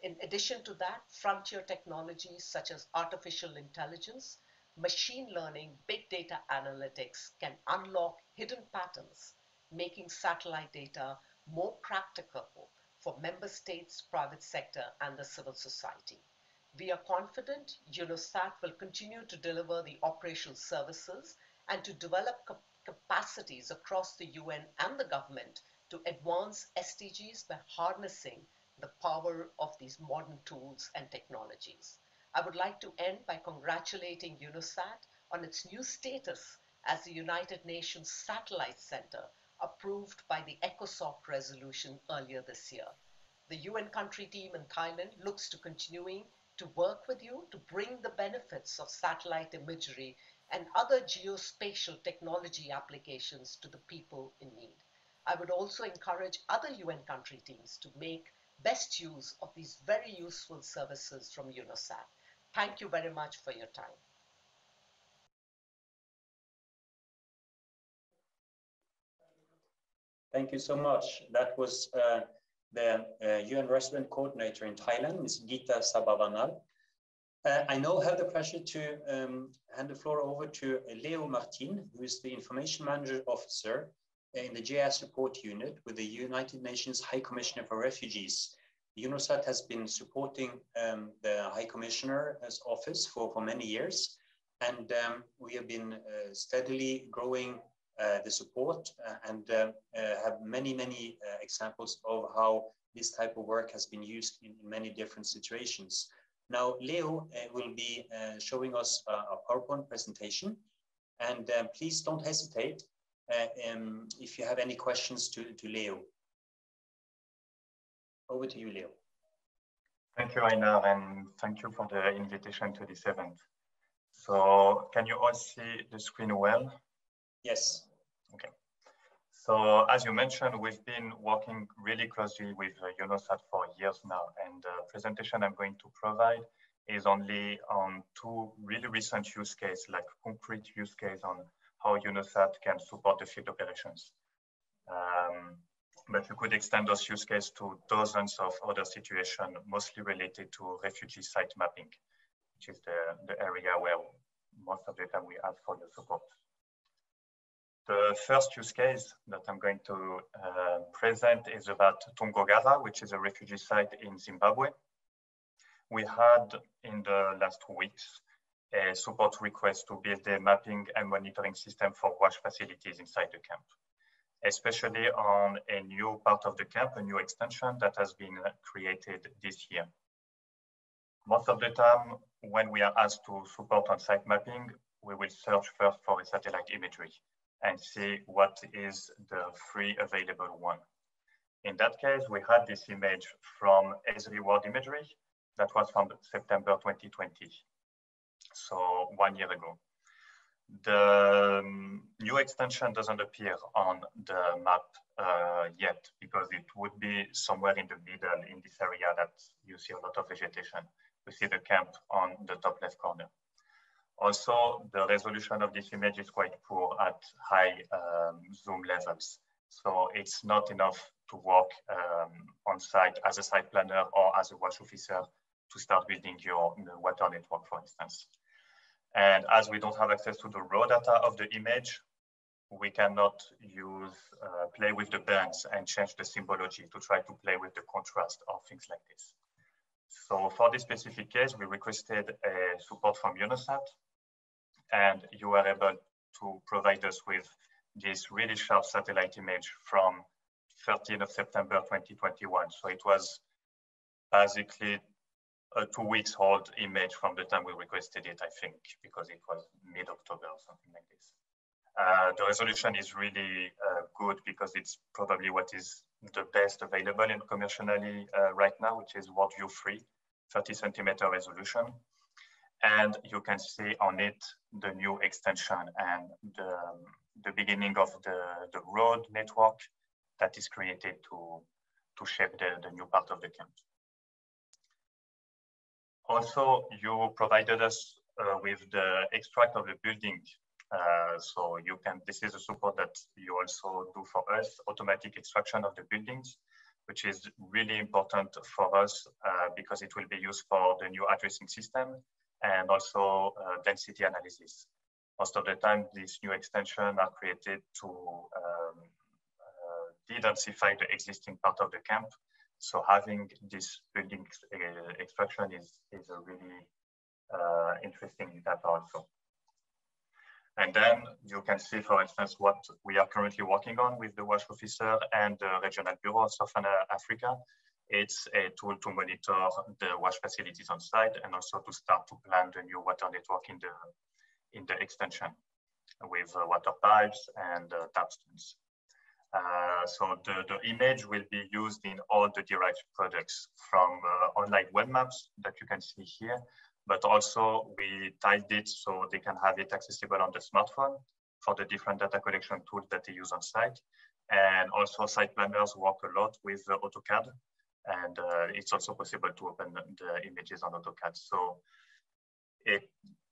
In addition to that, frontier technologies such as artificial intelligence, machine learning, big data analytics can unlock hidden patterns, making satellite data more practicable for member states, private sector, and the civil society. We are confident UNOSAT will continue to deliver the operational services and to develop cap capacities across the UN and the government to advance SDGs by harnessing the power of these modern tools and technologies. I would like to end by congratulating UNOSAT on its new status as the United Nations Satellite Center approved by the ECOSOC resolution earlier this year. The UN country team in Thailand looks to continuing to work with you to bring the benefits of satellite imagery and other geospatial technology applications to the people in need. I would also encourage other UN country teams to make best use of these very useful services from UNOSAT. Thank you very much for your time. Thank you so much. That was uh, the uh, UN resident coordinator in Thailand, Ms. Gita Sabharwal. Uh, I now have the pleasure to um, hand the floor over to Leo Martin, who is the Information Manager Officer in the JS Support Unit with the United Nations High Commissioner for Refugees. UNOSAT has been supporting um, the High Commissioner's office for, for many years, and um, we have been uh, steadily growing Uh, the support uh, and um, uh, have many, many uh, examples of how this type of work has been used in, in many different situations. Now, Leo uh, will be showing us a, a, PowerPoint presentation, and um, please don't hesitate um, if you have any questions to, to Leo. Over to you, Leo. Thank you, Einar, and thank you for the invitation to this event. So can you all see the screen well? Yes. Okay. So as you mentioned, we've been working really closely with uh, UNOSAT for years now, and the presentation I'm going to provide is only on two really recent use cases, like concrete use case on how UNOSAT can support the field operations. Um, but you could extend those use cases to dozens of other situations, mostly related to refugee site mapping, which is the, the area where most of the time we ask for your support. The first use case that I'm going to uh, present is about Tongogara, which is a refugee site in Zimbabwe. We had in the last two weeks a support request to build a mapping and monitoring system for wash facilities inside the camp, especially on a new part of the camp, a new extension that has been created this year. Most of the time, when we are asked to support on site mapping, we will search first for a satellite imagery and see what is the free available one. In that case, we had this image from Esri World Imagery that was from September 2020, so one year ago. The um, new extension doesn't appear on the map uh, yet because it would be somewhere in the middle in this area that you see a lot of vegetation. We see the camp on the top left corner. Also, the resolution of this image is quite poor at high um, zoom levels. So it's not enough to work um, on site as a site planner or as a WASH officer to start building your water network, for instance. And as we don't have access to the raw data of the image, we cannot use, uh, play with the bands and change the symbology to try to play with the contrast or things like this. So for this specific case, we requested a support from UNOSAT and you were able to provide us with this really sharp satellite image from 13th of September 2021. So it was basically a two weeks old image from the time we requested it, I think, because it was mid-October or something like this. Uh, the resolution is really uh, good because it's probably what is the best available and commercially uh, right now, which is WorldView 3, 30 centimeter resolution. And you can see on it the new extension and the, the beginning of the, the road network that is created to, to shape the, the new part of the camp. Also, you provided us uh, with the extract of the building. Uh, so you can, this is a support that you also do for us, automatic extraction of the buildings, which is really important for us uh, because it will be used for the new addressing system and also uh, density analysis. Most of the time, these new extensions are created to um, uh, de-densify the existing part of the camp. So having this building uh, extraction is, is a really uh, interesting data also. And then you can see, for instance, what we are currently working on with the WASH officer and the Regional Bureau of Southern Africa. It's a tool to monitor the WASH facilities on site and also to start to plan the new water network in the, in the extension with uh, water pipes and uh, tap. Uh, so the, the image will be used in all the derived products from uh, online web maps that you can see here, but also we typed it so they can have it accessible on the smartphone for the different data collection tools that they use on site. And also site planners work a lot with AutoCAD and uh, it's also possible to open the images on AutoCAD. So it,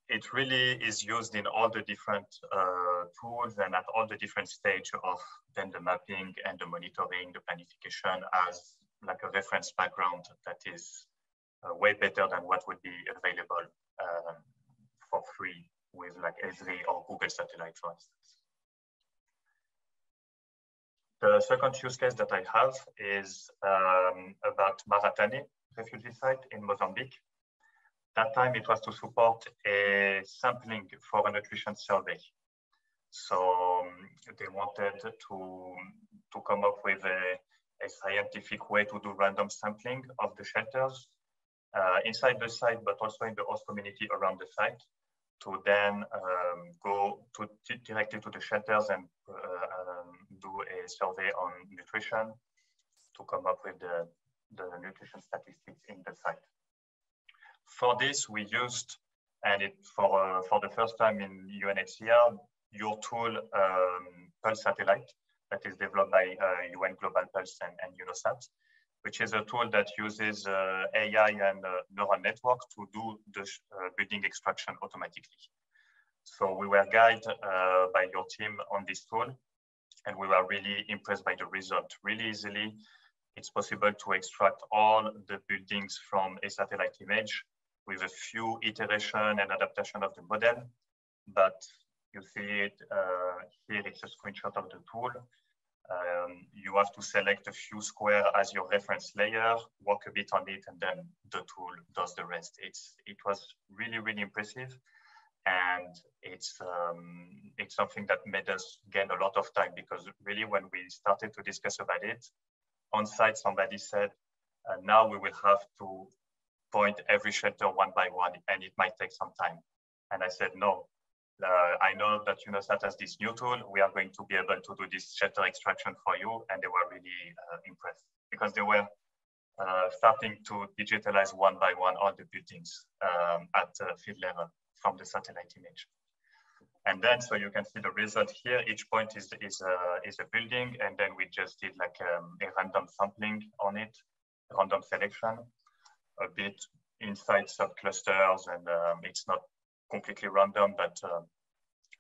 it really is used in all the different uh, tools and at all the different stage of then the mapping and the monitoring, the planification as like a reference background that is uh, way better than what would be available um, for free with like Esri or Google Satellite, for instance. The second use case that I have is um, about Maratane refugee site in Mozambique. That time it was to support a sampling for a nutrition survey. So um, they wanted to, to come up with a, a scientific way to do random sampling of the shelters uh, inside the site, but also in the host community around the site to then um, go to directly to the shelters and uh, um, do a survey on nutrition to come up with the, the nutrition statistics in the site. For this, we used, and it for, uh, for the first time in UNHCR, your tool um, Pulse Satellite that is developed by uh, UN Global Pulse and, and UNOSAT which is a tool that uses uh, AI and uh, neural network to do the uh, building extraction automatically. So we were guided uh, by your team on this tool, and we were really impressed by the result. Really easily, it's possible to extract all the buildings from a satellite image with a few iteration and adaptation of the model. But you see it uh, here, it's a screenshot of the tool. Um, you have to select a few square as your reference layer, work a bit on it, and then the tool does the rest. It's it was really really impressive, and it's um, it's something that made us gain a lot of time because really when we started to discuss about it, on site somebody said, uh, now we will have to point every shelter one by one, and it might take some time. And I said no, uh, I know that UNOSAT has this new tool. We are going to be able to do this shelter extraction for you. And they were really uh, impressed because they were uh, starting to digitalize one by one all the buildings um, at field level from the satellite image. And then, so you can see the result here. Each point is, is, a, is a building. And then we just did like um, a random sampling on it, random selection, a bit inside subclusters. And um, it's not completely random, but uh,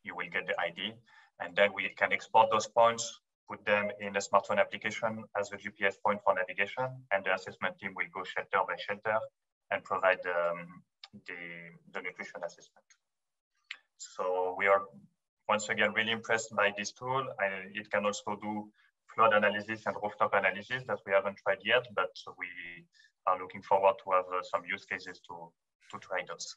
you will get the ID. And then we can export those points, put them in a smartphone application as a GPS point for navigation, and the assessment team will go shelter by shelter and provide um, the, the nutrition assessment. So we are once again really impressed by this tool. And it can also do flood analysis and rooftop analysis that we haven't tried yet, but we are looking forward to have some use cases to, to try those.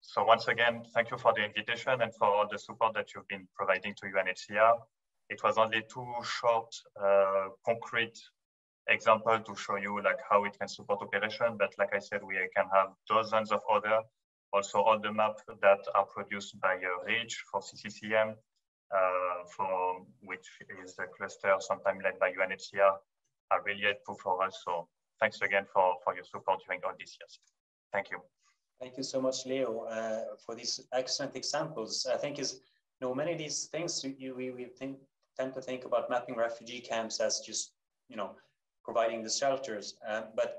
So once again, thank you for the invitation and for all the support that you've been providing to UNHCR. It was only two short, uh, concrete example to show you like how it can support operation. But like I said, we can have dozens of other, also all the maps that are produced by uh, REACH for CCCM, uh, for which is a cluster sometimes led by UNHCR, are really helpful for us. So thanks again for, for your support during all these years. Thank you. Thank you so much, Leo, uh, for these excellent examples. I think is, you know, many of these things you, we, we think, tend to think about mapping refugee camps as just, you know, providing the shelters. Uh, but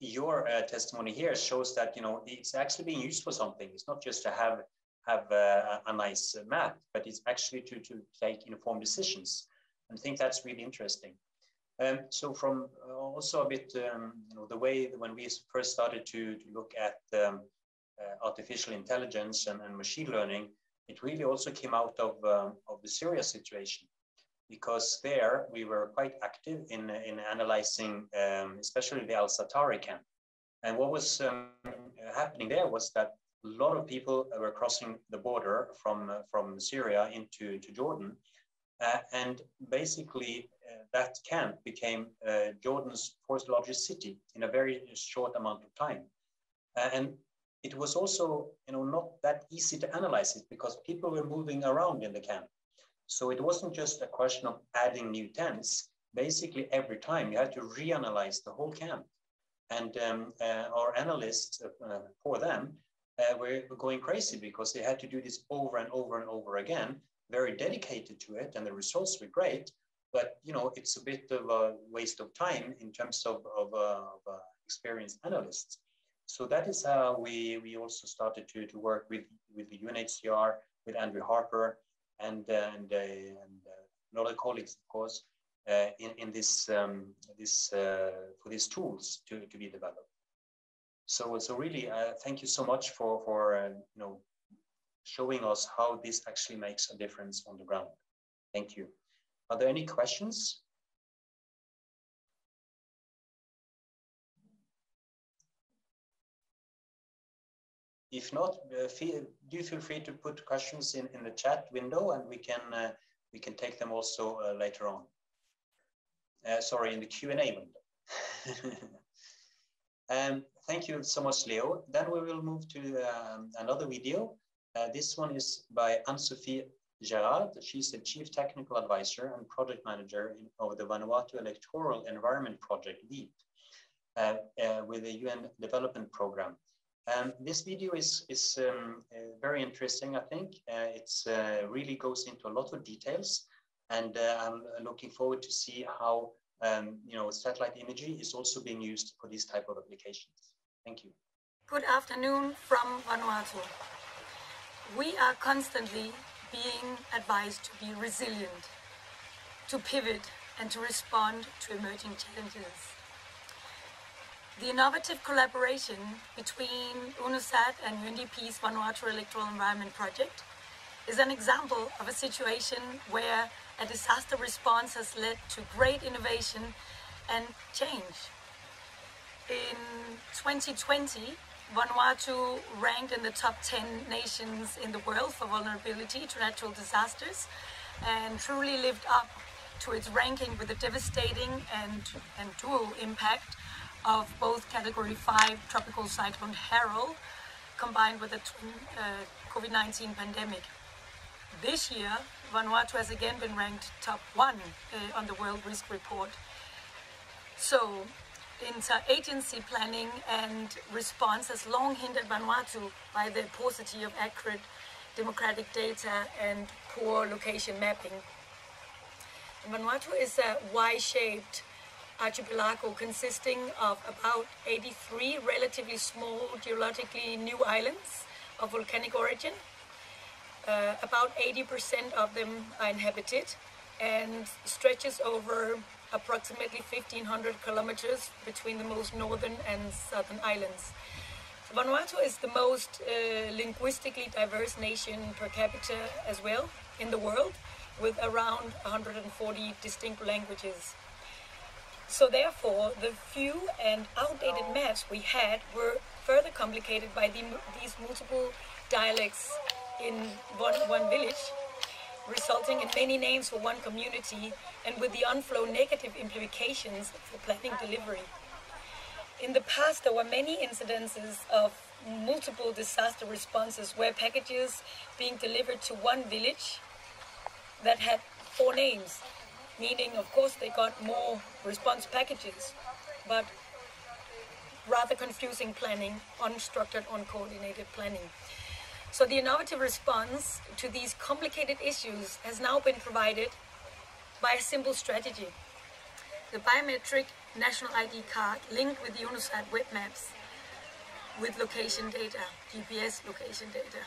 your uh, testimony here shows that, you know, it's actually being used for something. It's not just to have have uh, a nice map, but it's actually to, to take informed decisions. And I think that's really interesting. Um, so from uh, also a bit, um, you know, the way when we first started to, to look at um, uh, artificial intelligence and, and, machine learning, it really also came out of, um, of the Syria situation because there we were quite active in, in analyzing, um, especially the Al-Zaatari camp. And what was um, happening there was that a lot of people were crossing the border from, uh, from Syria into to Jordan. Uh, and basically uh, that camp became uh, Jordan's fourth largest city in a very short amount of time. Uh, and it was also, you know, not that easy to analyze it because people were moving around in the camp. So it wasn't just a question of adding new tents. Basically, every time you had to reanalyze the whole camp. And um, uh, our analysts uh, for them uh, were going crazy because they had to do this over and over and over again, very dedicated to it, and the results were great but you know it's a bit of a waste of time in terms of, of, uh, of uh, experienced analysts. So that is how we, we also started to, to work with, with the UNHCR, with Andrew Harper, and, uh, and, uh, and uh, other colleagues, of course, uh, in, in this, um, this for these tools to, to be developed. So, so really, thank you so much for, for you know, showing us how this actually makes a difference on the ground. Thank you. Are there any questions? If not, uh, feel, do feel free to put questions in, in the chat window and we can, uh, we can take them also uh, later on. Uh, sorry, in the Q&A window. um, thank you so much, Leo. Then we will move to um, another video. Uh, this one is by Anne-Sophie Gerard, she's the Chief Technical Advisor and Project Manager in, of the Vanuatu Electoral Environment Project, VEEP, uh, with the UN Development Program. Um, this video is, is um, uh, very interesting, I think. Uh, it uh, really goes into a lot of details, and uh, I'm looking forward to see how um, you know satellite imagery is also being used for these type of applications. Thank you. Good afternoon from Vanuatu. We are constantly being advised to be resilient, to pivot, and to respond to emerging challenges. The innovative collaboration between UNOSAT and UNDP's Vanuatu Electoral Environment Project is an example of a situation where a disaster response has led to great innovation and change. In 2020, Vanuatu ranked in the top 10 nations in the world for vulnerability to natural disasters and truly lived up to its ranking with a devastating and, and dual impact of both Category 5 tropical cyclone Harold combined with the uh, COVID-19 pandemic. This year, Vanuatu has again been ranked top one uh, on the World Risk Report. So interagency planning and response has long hindered Vanuatu by the paucity of accurate democratic data and poor location mapping. Vanuatu is a Y-shaped archipelago consisting of about 83 relatively small geologically new islands of volcanic origin. Uh, about 80% of them are inhabited and stretches over approximately 1,500 kilometers between the most northern and southern islands. Vanuatu is the most uh, linguistically diverse nation per capita as well in the world, with around 140 distinct languages. So therefore, the few and outdated maps we had were further complicated by the, these multiple dialects in one, one village, resulting in many names for one community and with the unflow negative implications for planning delivery. In the past, there were many incidences of multiple disaster responses where packages being delivered to one village that had four names, meaning, of course, they got more response packages, but rather confusing planning, unstructured, uncoordinated planning. So the innovative response to these complicated issues has now been provided by a simple strategy. The biometric national ID card linked with the UNOSAT web maps with location data, GPS location data.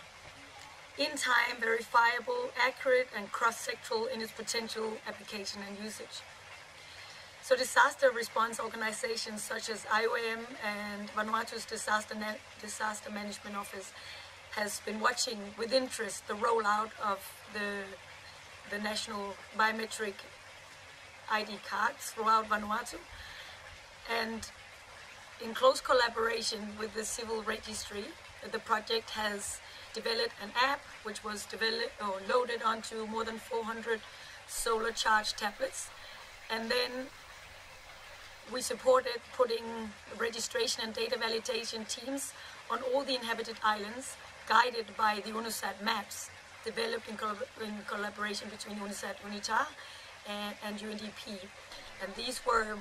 In time, verifiable, accurate, and cross-sectoral in its potential application and usage. So disaster response organizations such as IOM and Vanuatu's Disaster, Disaster Management Office has been watching with interest the rollout of the, the national biometric ID cards throughout Vanuatu. And in close collaboration with the civil registry, the project has developed an app which was developed or loaded onto more than 400 solar charged tablets. And then we supported putting registration and data validation teams on all the inhabited islands, guided by the UNOSAT maps developed in, in collaboration between UNOSAT, UNITAR, and, and UNDP. And these were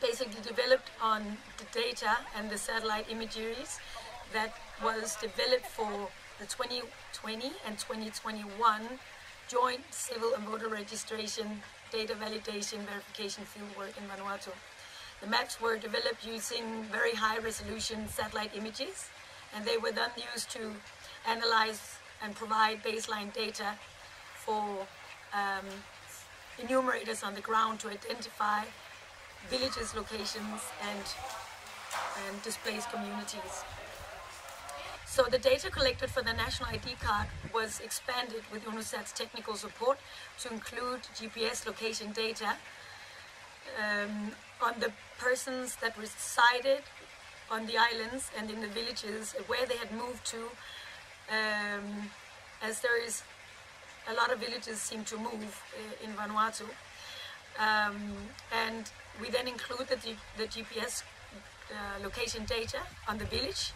basically developed on the data and the satellite imageries that was developed for the 2020 and 2021 joint civil and voter registration, data validation, verification fieldwork in Vanuatu. The maps were developed using very high resolution satellite images and they were then used to analyze and provide baseline data for um, enumerators on the ground to identify villages, locations, and, and displaced communities. So the data collected for the national ID card was expanded with UNICEF's technical support to include GPS location data um, on the persons that resided on the islands and in the villages where they had moved to, um, as there is a lot of villages seem to move uh, in Vanuatu. Um, and we then include the, the GPS uh, location data on the village,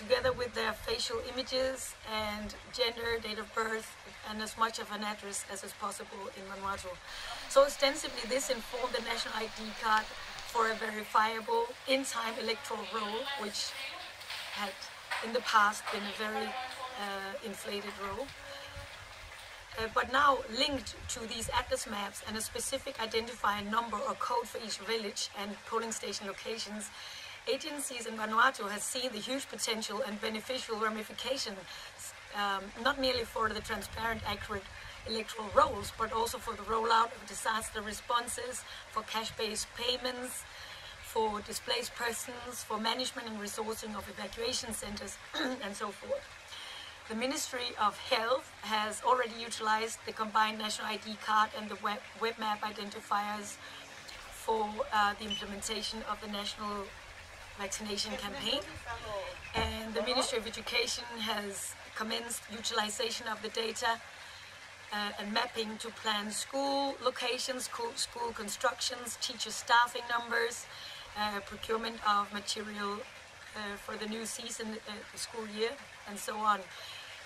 together with their facial images and gender, date of birth, and as much of an address as is possible in Vanuatu. So ostensibly this informed the national ID card for a verifiable in-time electoral roll, which had in the past been a very uh, inflated roll. Uh, but now linked to these atlas maps and a specific identifying number or code for each village and polling station locations, agencies in Vanuatu has seen the huge potential and beneficial ramifications, um, not merely for the transparent, accurate electoral rolls, but also for the rollout of disaster responses, for cash-based payments, for displaced persons, for management and resourcing of evacuation centers, and so forth. The Ministry of Health has already utilized the combined national ID card and the web, web map identifiers for uh, the implementation of the national vaccination campaign. And the Ministry of Education has commenced utilization of the data uh, and mapping to plan school locations, school, school constructions, teacher staffing numbers, uh, procurement of material uh, for the new season, uh, the school year, and so on.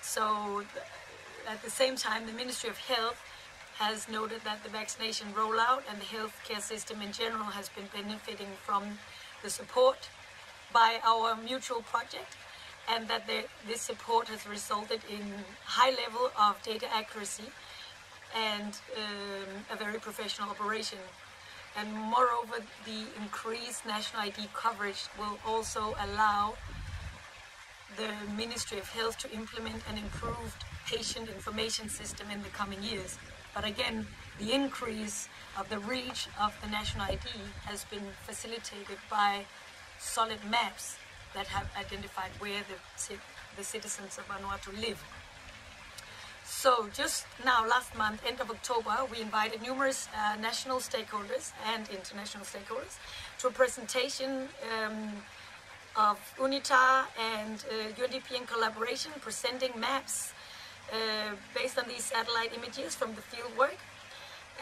So at the same time, the Ministry of Health has noted that the vaccination rollout and the healthcare system in general has been benefiting from the support by our mutual project and that the, this support has resulted in high level of data accuracy and um, a very professional operation. And moreover, the increased national ID coverage will also allow the Ministry of Health to implement an improved patient information system in the coming years. But again, the increase of the reach of the national ID has been facilitated by solid maps that have identified where the, the citizens of Vanuatu live. So just now, last month, end of October, we invited numerous uh, national stakeholders and international stakeholders to a presentation um, of UNITAR and uh, UNDP in collaboration presenting maps uh, based on these satellite images from the field work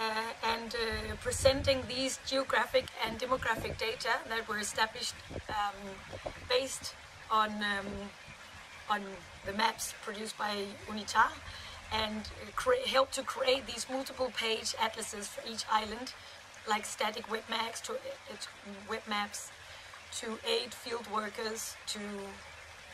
uh, and uh, presenting these geographic and demographic data that were established um, based on, um, on the maps produced by UNITAR and help to create these multiple page atlases for each island like static web maps to, uh, web maps to aid field workers to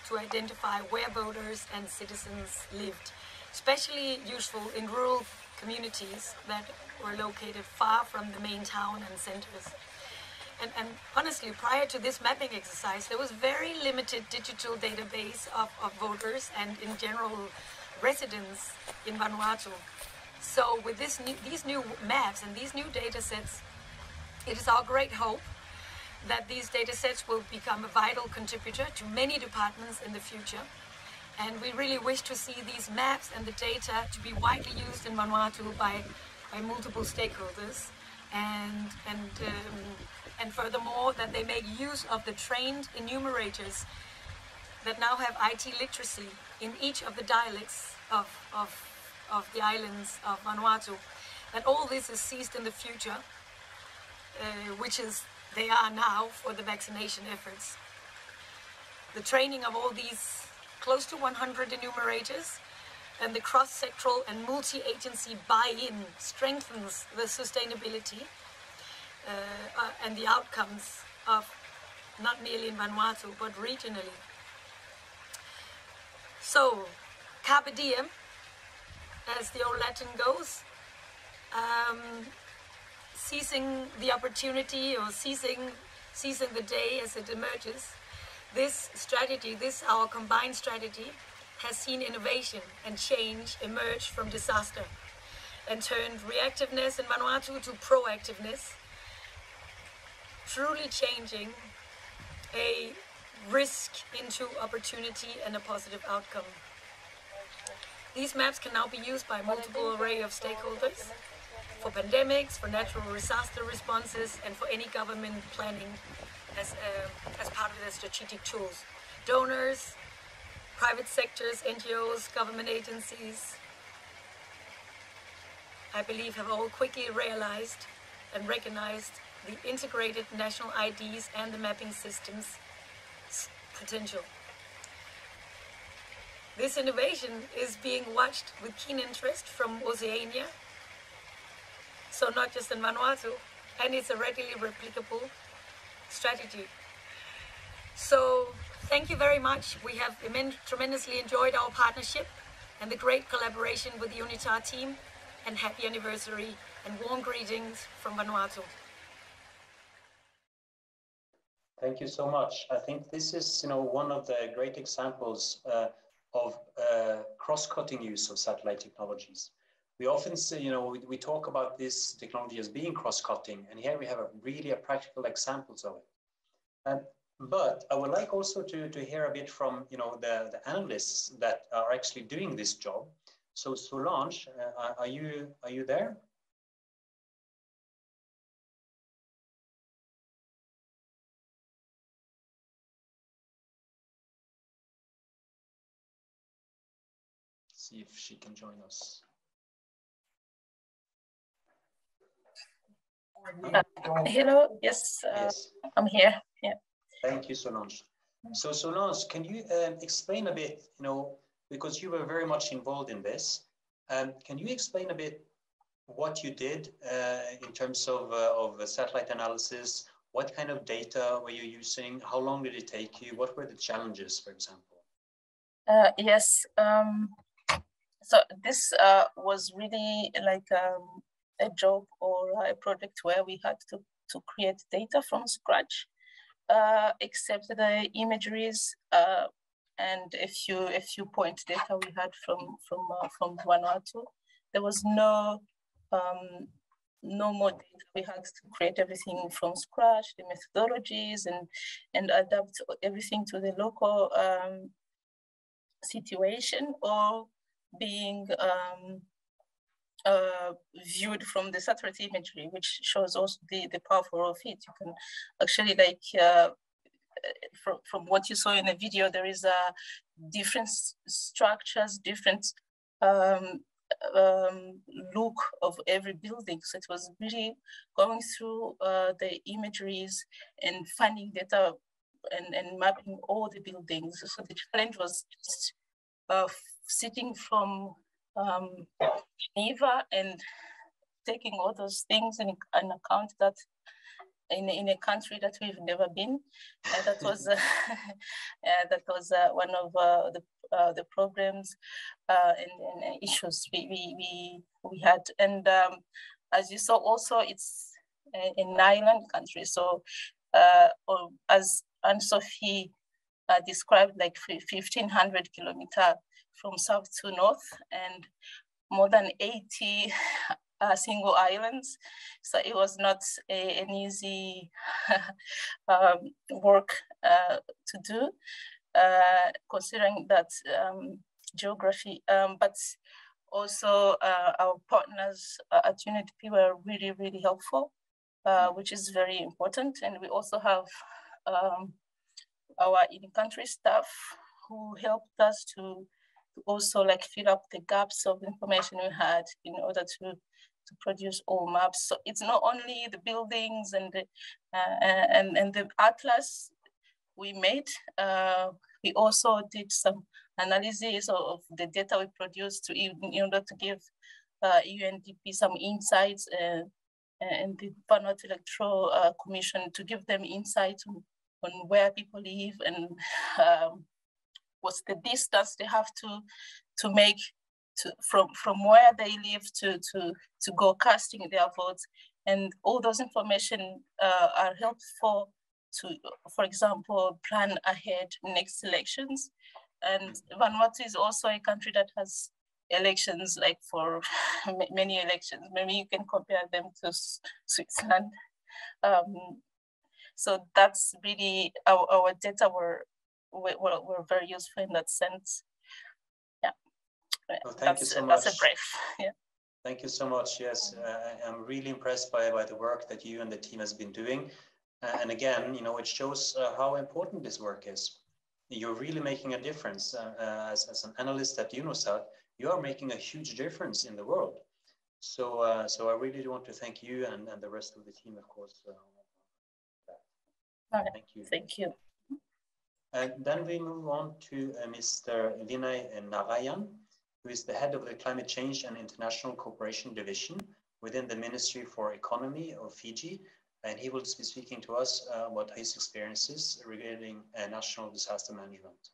to identify where voters and citizens lived, especially useful in rural communities that were located far from the main town and centers. And, and, honestly, prior to this mapping exercise, there was very limited digital database of, of voters and in general residents in Vanuatu. So with this new, these new maps and these new data sets, it is our great hope that these data sets will become a vital contributor to many departments in the future. And we really wish to see these maps and the data to be widely used in Vanuatu by, by multiple stakeholders. And, and, um, and furthermore, that they make use of the trained enumerators that now have IT literacy in each of the dialects of, of, of the islands of Vanuatu. That all this is seized in the future, uh, which is they are now for the vaccination efforts. The training of all these close to 100 enumerators and the cross-sectoral and multi-agency buy-in strengthens the sustainability uh, uh, and the outcomes of not merely in Vanuatu but regionally. So, carpe diem, as the old Latin goes, um, seizing the opportunity or seizing, seizing the day as it emerges. This strategy, this our combined strategy, has seen innovation and change emerge from disaster and turned reactiveness in Vanuatu to proactiveness, truly changing a risk into opportunity and a positive outcome. These maps can now be used by multiple array of stakeholders for pandemics, for natural disaster responses, and for any government planning as, uh, as part of their strategic tools. Donors, private sectors, NGOs, government agencies, I believe have all quickly realized and recognized the integrated national IDs and the mapping systems potential. This innovation is being watched with keen interest from Oceania so not just in Vanuatu, and it's a readily replicable strategy. So thank you very much. We have tremendously enjoyed our partnership and the great collaboration with the UNITAR team, and happy anniversary and warm greetings from Vanuatu. Thank you so much. I think this is, you know, one of the great examples uh, of uh, cross-cutting use of satellite technologies we often say, you know, we, we talk about this technology as being cross-cutting, and here we have a really a practical examples of it. Um, but I would like also to, to hear a bit from, you know, the, the analysts that are actually doing this job. So Solange, uh, are you are you there? see if she can join us. Hello, yes, uh, yes, I'm here. Yeah. Thank you, Solange. So Solange, can you um, explain a bit, you know, because you were very much involved in this, um, can you explain a bit what you did uh, in terms of, uh, of satellite analysis? What kind of data were you using? How long did it take you? What were the challenges, for example? Uh, yes, um, so this uh, was really like um, a job or a project where we had to, to create data from scratch, uh, except the imageries uh, and a few a few point data we had from from uh, from Vanuatu. There was no um, no more data. We had to create everything from scratch, the methodologies, and and adapt everything to the local um, situation or being um, uh, viewed from the satellite imagery, which shows also the, the powerful of it. You can actually like, uh, from, from what you saw in the video, there is a different structures, different um, um, look of every building. So it was really going through uh, the imageries and finding data and, and mapping all the buildings. So the challenge was just uh, sitting from um, Geneva and taking all those things in, in account that in, in a country that we've never been. And that was uh, that was uh, one of uh, the uh, the problems uh, and, and, issues we, we, we, had. And um, as you saw, also it's an island country. So as Anne-Sophie described, like 1500 kilometer from south to north and more than 80 uh, single islands. So it was not a, an easy um, work uh, to do, uh, considering that um, geography, um, but also uh, our partners uh, at UNDP were really, really helpful, uh, which is very important. And we also have um, our in-country staff who helped us to also like fill up the gaps of information we had in order to to produce all maps. So it's not only the buildings and the, uh, and, and the atlas we made, uh, we also did some analysis of the data we produced to, in order to give uh, UNDP some insights uh, and the Vanuatu Electoral uh, Commission to give them insights on, on where people live and um, what's the distance they have to to make to, from from where they live to to to go casting their votes. And all those information uh, are helpful to for example plan ahead next elections. And Vanuatu is also a country that has elections like for many elections. Maybe you can compare them to Switzerland. Um, so that's really our, our data were were, were very useful in that sense. Yeah. Well, thank that's, you so much. That's a brief. Yeah. Thank you so much. Yes, uh, I'm really impressed by, by the work that you and the team has been doing. Uh, and again, you know, it shows uh, how important this work is. You're really making a difference. Uh, uh, as, as an analyst at UNOSAT, you are making a huge difference in the world. So, uh, so I really do want to thank you and, and the rest of the team, of course. Thank you. Thank you. And then we move on to uh, Mr. Vinay Narayan, who is the head of the Climate Change and International Cooperation Division within the Ministry for Economy of Fiji. And he will be speaking to us uh, about his experiences regarding uh, national disaster management.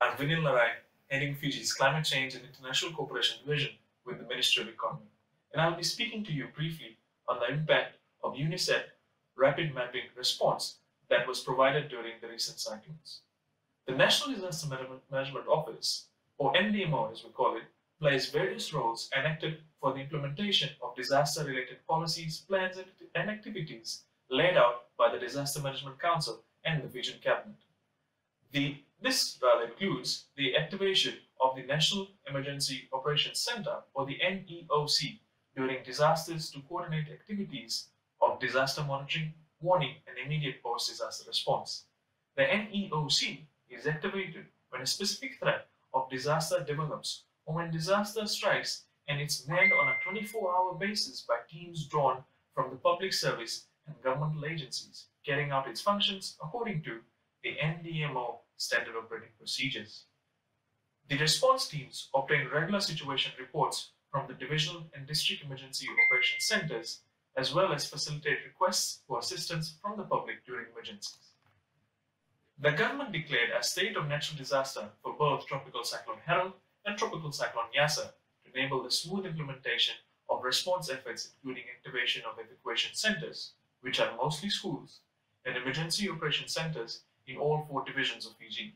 I'm Vinay Narayan, heading Fiji's Climate Change and International Cooperation Division with the Ministry of Economy. And I'll be speaking to you briefly on the impact of UNOSAT rapid mapping response that was provided during the recent cyclones. The National Disaster Management Office, or NDMO as we call it, plays various roles enacted for the implementation of disaster-related policies, plans, and activities laid out by the Disaster Management Council and the Fijian Cabinet. The, this role includes the activation of the National Emergency Operations Center, or the NEOC, during disasters to coordinate activities of disaster monitoring, warning, and immediate post-disaster response. The NEOC is activated when a specific threat of disaster develops or when disaster strikes and it's manned on a 24-hour basis by teams drawn from the public service and governmental agencies carrying out its functions according to the NDMO standard operating procedures. The response teams obtain regular situation reports from the divisional and district emergency operations centers as well as facilitate requests for assistance from the public during emergencies. The government declared a state of natural disaster for both Tropical Cyclone Harold and Tropical Cyclone Yasa to enable the smooth implementation of response efforts including activation of evacuation centers, which are mostly schools, and emergency operation centers in all four divisions of Fiji.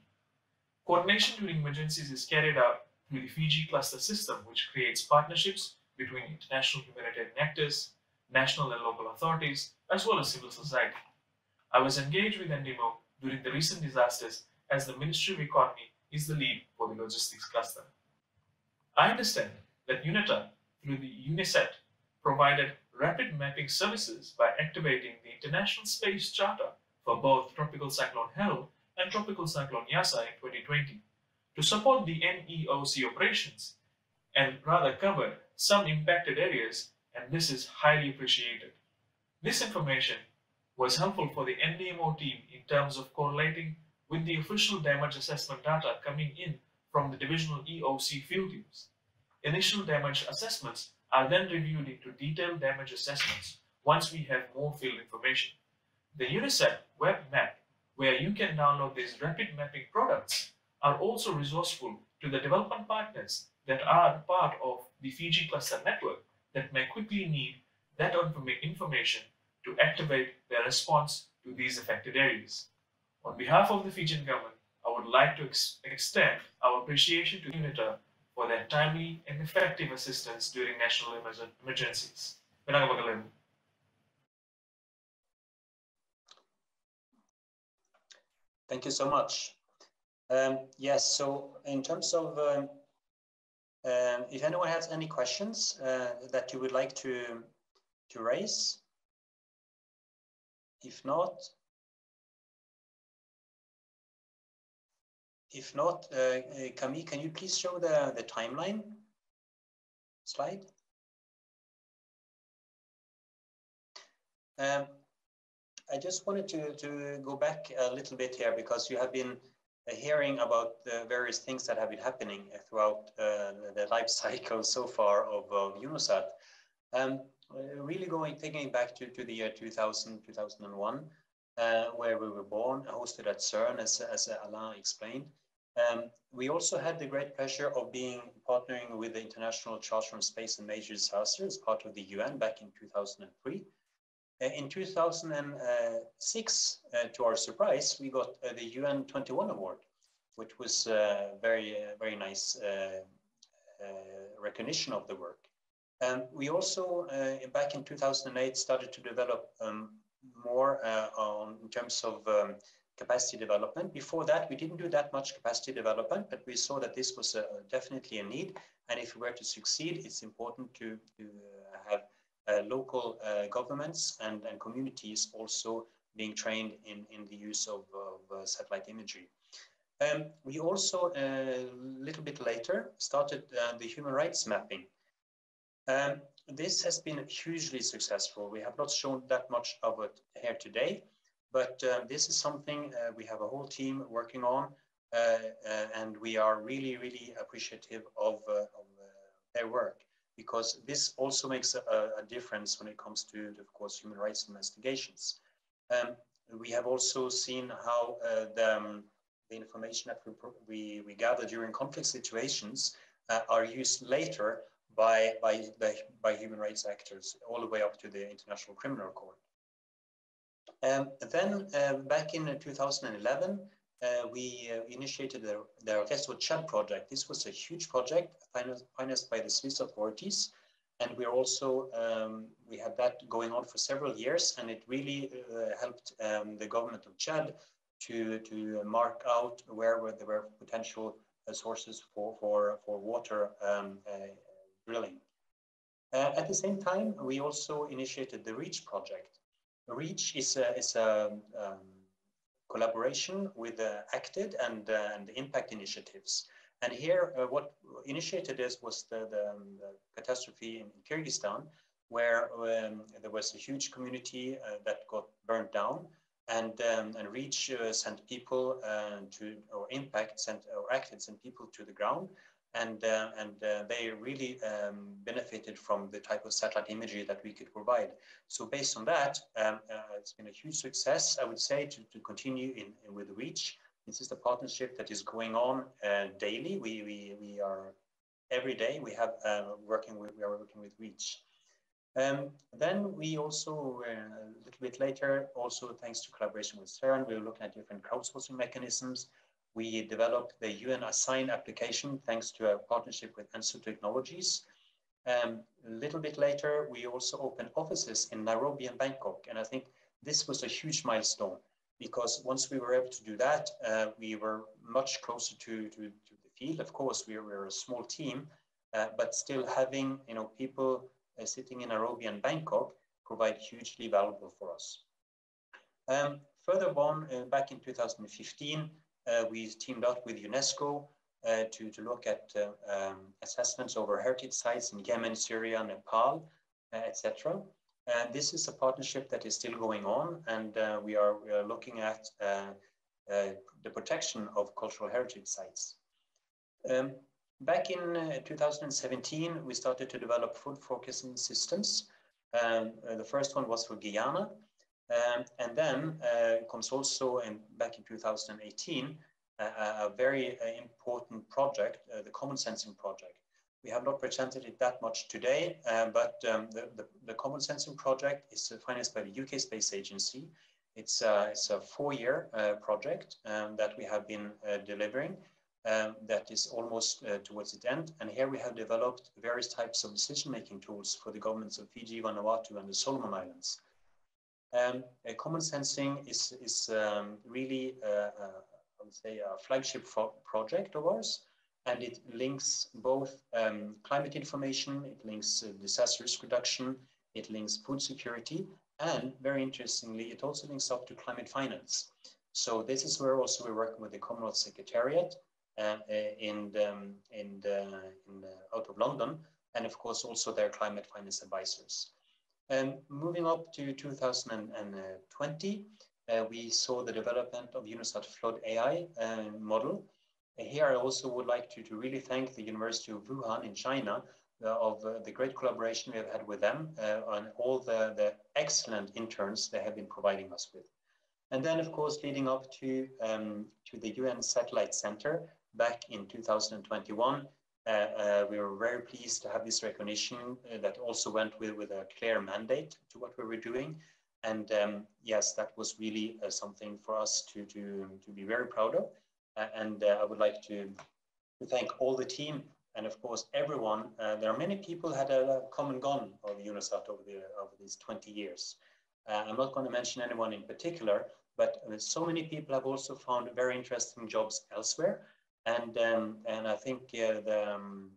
Coordination during emergencies is carried out through the Fiji cluster system, which creates partnerships between international humanitarian actors, national and local authorities, as well as civil society. I was engaged with NDMO during the recent disasters as the Ministry of Economy is the lead for the logistics cluster. I understand that UNITAR, through the UNOSAT, provided rapid mapping services by activating the International Space Charter for both Tropical Cyclone Harold and Tropical Cyclone Yasa in 2020 to support the NEOC operations and rather cover some impacted areas and this is highly appreciated. This information was helpful for the NDMO team in terms of correlating with the official damage assessment data coming in from the divisional EOC field teams. Initial damage assessments are then reviewed into detailed damage assessments once we have more field information. The UNOSAT web map, where you can download these rapid mapping products, are also resourceful to the development partners that are part of the Fiji Cluster network that may quickly need that information to activate their response to these affected areas. On behalf of the Fijian government, I would like to ex extend our appreciation to UNITAR for their timely and effective assistance during national emergencies. Thank you so much. Um, yes, so in terms of, um, um, if anyone has any questions uh, that you would like to, to raise, if not, if not, uh, uh, Camille, can you please show the, the timeline slide? Um, I just wanted to, to go back a little bit here because you have been hearing about the various things that have been happening throughout uh, the life cycle so far of, of UNOSAT. Um, really going, taking it back to, to the year 2000, 2001, uh, where we were born, hosted at CERN, as, as Alain explained. Um, we also had the great pleasure of being partnering with the International Charter on Space and Major Disasters, part of the UN back in 2003. Uh, in 2006, uh, to our surprise, we got uh, the UN 21 award, which was very, very nice recognition of the work. And we also, back in 2008, started to develop um, more on, in terms of um, capacity development. Before that, we didn't do that much capacity development, but we saw that this was definitely a need. And if we were to succeed, it's important to, to have local uh, governments and, and communities also being trained in, in the use of, of uh, satellite imagery. Um, we also, a uh, little bit later, started uh, the human rights mapping. Um, this has been hugely successful. We have not shown that much of it here today, but uh, this is something uh, we have a whole team working on, uh, uh and we are really, really appreciative of, uh, of uh, their work because this also makes a, a, difference when it comes to, of course, human rights investigations. Um, we have also seen how the, um, the, information that we, we, we, gather during conflict situations are used later by, by, by, by human rights actors all the way up to the International Criminal Court. Um, then uh, back in uh, 2011, uh, we uh, initiated the, the ResEau Chad project. This was a huge project financed, by the Swiss authorities. And we're also, um, we had that going on for several years and it really uh, helped um, the government of Chad to, to mark out where, where there were potential uh, sources for, for, for water um, drilling. at the same time, we also initiated the REACH project. REACH is a, is a um, collaboration with ACTED and, uh, and impact initiatives. And here, uh, what initiated this was the, the, um, the catastrophe in, Kyrgyzstan, where um, there was a huge community uh, that got burned down. And, um, and REACH uh, sent people uh, to, or Impact sent, or ACTED sent people to the ground and uh, and uh, they really um, benefited from the type of satellite imagery that we could provide. So based on that, um, uh, it's been a huge success, I would say, to, to continue in, in with Reach. This is a partnership that is going on uh, daily. We, we, we are every day we have uh, working with we are working with Reach. Um, then we also, uh, a little bit later, also thanks to collaboration with CERN, we were looking at different crowdsourcing mechanisms we developed the UN-ASIGN application thanks to a partnership with AnsuR Technologies. Um, a little bit later, we also opened offices in Nairobi and Bangkok. And I think this was a huge milestone because once we were able to do that, uh, we were much closer to, to, to, the field. Of course, we were a small team, uh, but still having you know people uh, sitting in Nairobi and Bangkok provide hugely valuable for us. Um, further on, uh, back in 2015, uh, we teamed up with UNESCO uh, to, to look at um, assessments over heritage sites in Yemen, Syria, Nepal, etc. And this is a partnership that is still going on, and we are, we, are, looking at the protection of cultural heritage sites. Um, back in uh, 2017, we started to develop food focusing systems. Um, uh, the first one was for Guyana. Um, and then uh, comes also in, back in 2018, uh, a very uh, important project, the Common Sensing Project. We have not presented it that much today, but um, the, the, the, Common Sensing Project is financed by the UK Space Agency. It's, it's a four-year project um, that we have been delivering um, that is almost uh, towards its end. And here we have developed various types of decision-making tools for the governments of Fiji, Vanuatu, and the Solomon Islands. Um, common sensing is, is um, really, uh, uh, I would say, a flagship project of ours, and it links both um, climate information, it links uh, disaster risk reduction, it links food security, and very interestingly, it also links up to climate finance. So this is where also we're working with the Commonwealth Secretariat uh, in, the, in, the, in the, out of London, and of course also their climate finance advisors. And moving up to 2020, uh, we saw the development of UNOSAT Flood AI uh, model. here I also would like to, to really thank the University of Wuhan in China uh, of uh, the great collaboration we have had with them uh, on all the, the excellent interns they have been providing us with. And then, of course, leading up to, um, to the UN Satellite Center, back in 2021. Uh, uh, we were very pleased to have this recognition uh, that also went with, with a clear mandate to what we were doing. And um, yes, that was really something for us to, to, to be very proud of. and I would like to, to thank all the team and of course everyone. there are many people had a come and gone of UNOSAT over, the, over these 20 years. Uh, I'm not going to mention anyone in particular, but uh, so many people have also found very interesting jobs elsewhere. And, um, and I think uh, the, um,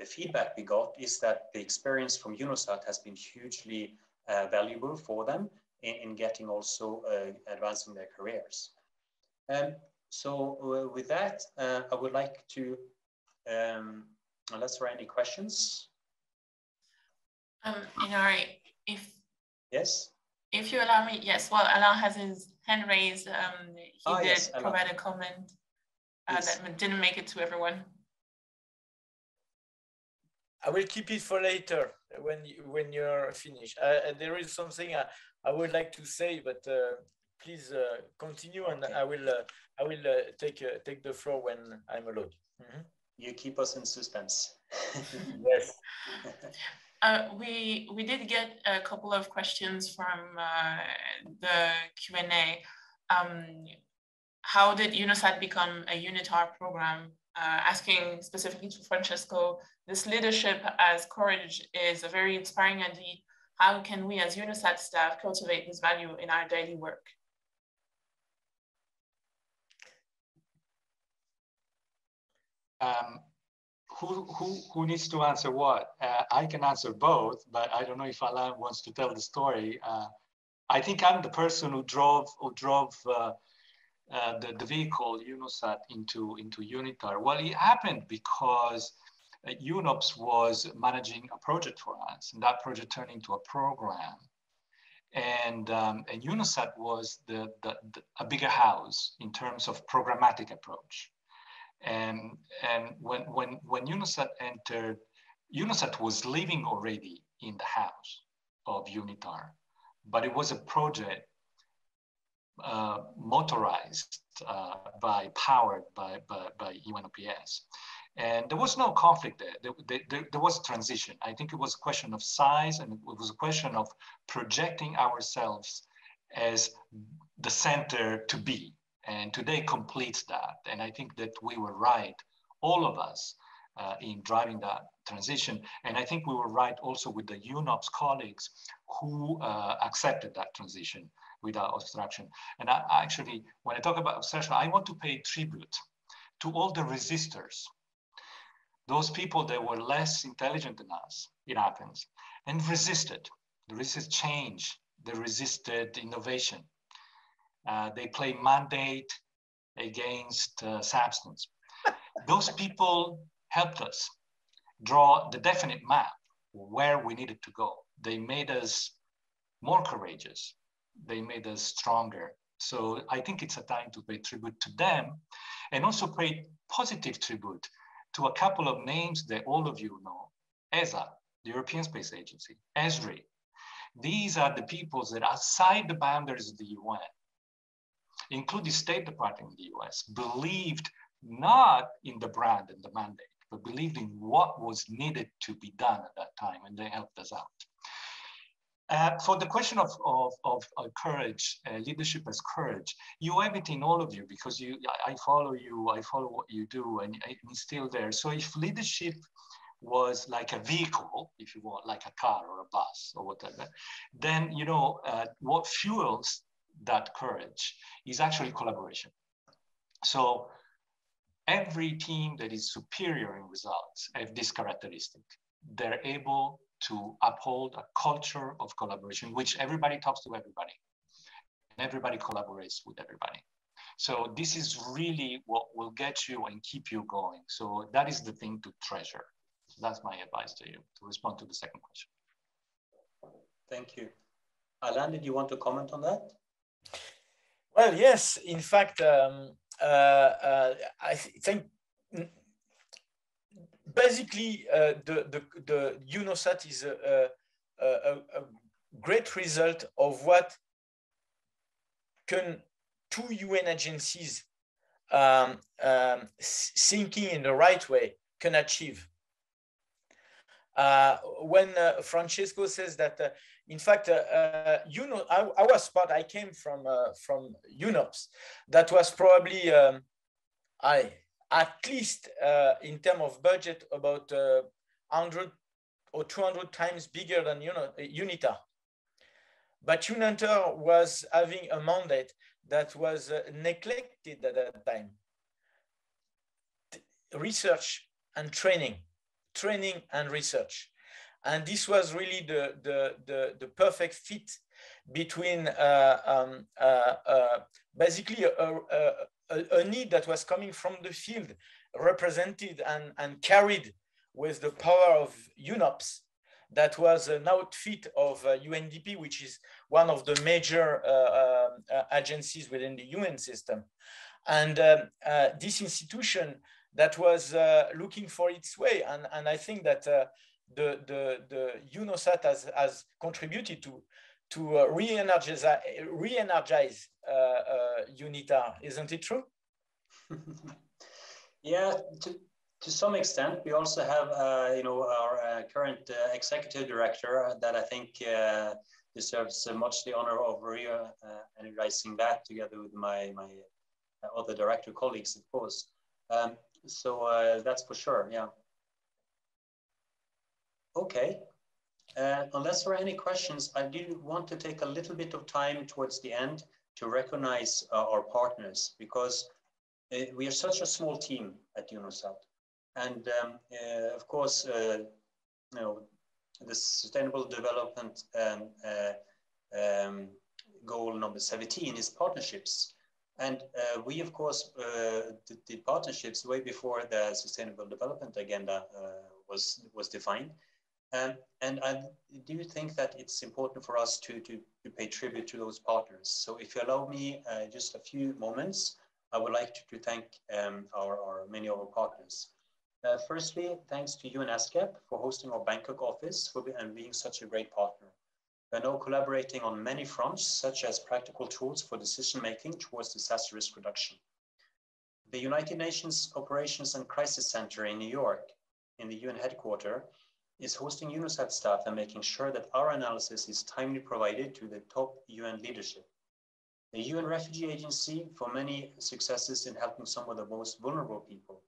the feedback we got is that the experience from UNOSAT has been hugely uh, valuable for them in, in getting also uh, advancing their careers. Um, so uh, with that, uh, I would like to, um, unless there are any questions. Um, Inari, if yes, if you allow me, yes. Well, Alain has his hand raised. Um, he ah, did yes, provide a comment uh, that didn't make it to everyone? I will keep it for later when you, when you're finished. Uh, there is something I, I would like to say, but uh, please uh, continue, and okay. I will uh, I will uh, take take the floor when I'm allowed. Mm -hmm. You keep us in suspense. yes. we we did get a couple of questions from the Q and A. Um, how did UNOSAT become a UNITAR program? Uh, asking specifically to Francesco, this leadership as courage is a very inspiring idea. How can we as UNOSAT staff cultivate this value in our daily work? Um, who, who, who needs to answer what? Uh, I can answer both, but I don't know if Alain wants to tell the story. Uh, I think I'm the person who drove, who drove uh, the, the vehicle UNOSAT into, into UNITAR? Well, it happened because uh, UNOPS was managing a project for us, and that project turned into a program. And, um, and UNOSAT was the, the, the, a bigger house in terms of programmatic approach. And, and when, when, when UNOSAT entered, UNOSAT was living already in the house of UNITAR, but it was a project uh, motorized uh, by powered by, by, by UNOPS. And there was no conflict there. There, there. there, was a transition. I think it was a question of size and it was a question of projecting ourselves as the center to be. And today completes that. And I think that we were right, all of us, uh, in driving that transition. And I think we were right also with the UNOPS colleagues who uh, accepted that transition without obstruction. And I, actually, when I talk about obstruction, I want to pay tribute to all the resistors those people that were less intelligent than us in Athens and resisted. They resisted change. They resisted innovation. Uh, they played mandate against uh, substance. those people helped us draw the definite map where we needed to go. They made us more courageous. They made us stronger. So I think it's a time to pay tribute to them and also pay positive tribute to a couple of names that all of you know. ESA, the European Space Agency, ESRI. These are the peoples that outside the boundaries of the UN, including State Department in the US, believed not in the brand and the mandate, but believed in what was needed to be done at that time, and they helped us out. Uh, for the question of, of, of uh, courage, uh, leadership as courage, you have it in all of you because you, I follow you, I follow what you do, and it's still there. So if leadership was like a vehicle, if you want, like a car or a bus or whatever, then you know uh, what fuels that courage is actually collaboration. So every team that is superior in results have this characteristic. They're able to uphold a culture of collaboration, which everybody talks to everybody and everybody collaborates with everybody. So this is really what will get you and keep you going. So that is the thing to treasure. So that's my advice to you to respond to the second question. Thank you. Alain, did you want to comment on that? Well, yes. In fact, um, uh, uh, I th think basically, uh, the, the, the UNOSAT is a, a, a, a, great result of what can two UN agencies um, um, thinking in the right way can achieve. Uh, when uh, Francesco says that, uh, in fact, uh, uh, you know, I, I, was part, I came from uh, from UNOPS. That was probably um, I at least uh, in terms of budget, about uh, 100 or 200 times bigger than UNITAR. But UNITAR was having a mandate that was uh, neglected at that time. Research and training, training and research. And this was really the, the, the, the perfect fit between uh, um, uh, uh, basically a, a, a, need that was coming from the field, represented and, and carried with the power of UNOPS, that was an outfit of uh, UNDP, which is one of the major uh, uh agencies within the UN system. And um, uh, this institution that was uh, looking for its way. And, and I think that the, the, the UNOSAT has, has contributed to, to uh, re-energize, re-energize uh, uh, UNITAR. Isn't it true? yeah, to, to some extent. We also have, uh, you know, our uh, current uh, executive director that I think deserves much the honor of re-energizing that together with my, my other director colleagues, of course. Um, so that's for sure, yeah. Okay, uh, unless there are any questions, I do want to take a little bit of time towards the end to recognize uh, our partners because uh, we are such a small team at UNOSAT. And um, uh, of course, uh, you know, the Sustainable Development um, uh, um, goal number 17 is partnerships. And we, of course, did, partnerships way before the Sustainable Development Agenda was, was defined. Um, and I do think that it's important for us to, to, to, pay tribute to those partners. So if you allow me uh, just a few moments, I would like to, to thank um, our, our, many of our partners. Uh, firstly, thanks to UNESCAP for hosting our Bangkok office for, and being such a great partner. We are now collaborating on many fronts, such as practical tools for decision-making towards disaster risk reduction. The United Nations Operations and Crisis Center in New York, in the UN headquarters, is hosting UNOSAT staff and making sure that our analysis is timely provided to the top UN leadership. The UN Refugee Agency for many successes in helping some of the most vulnerable people.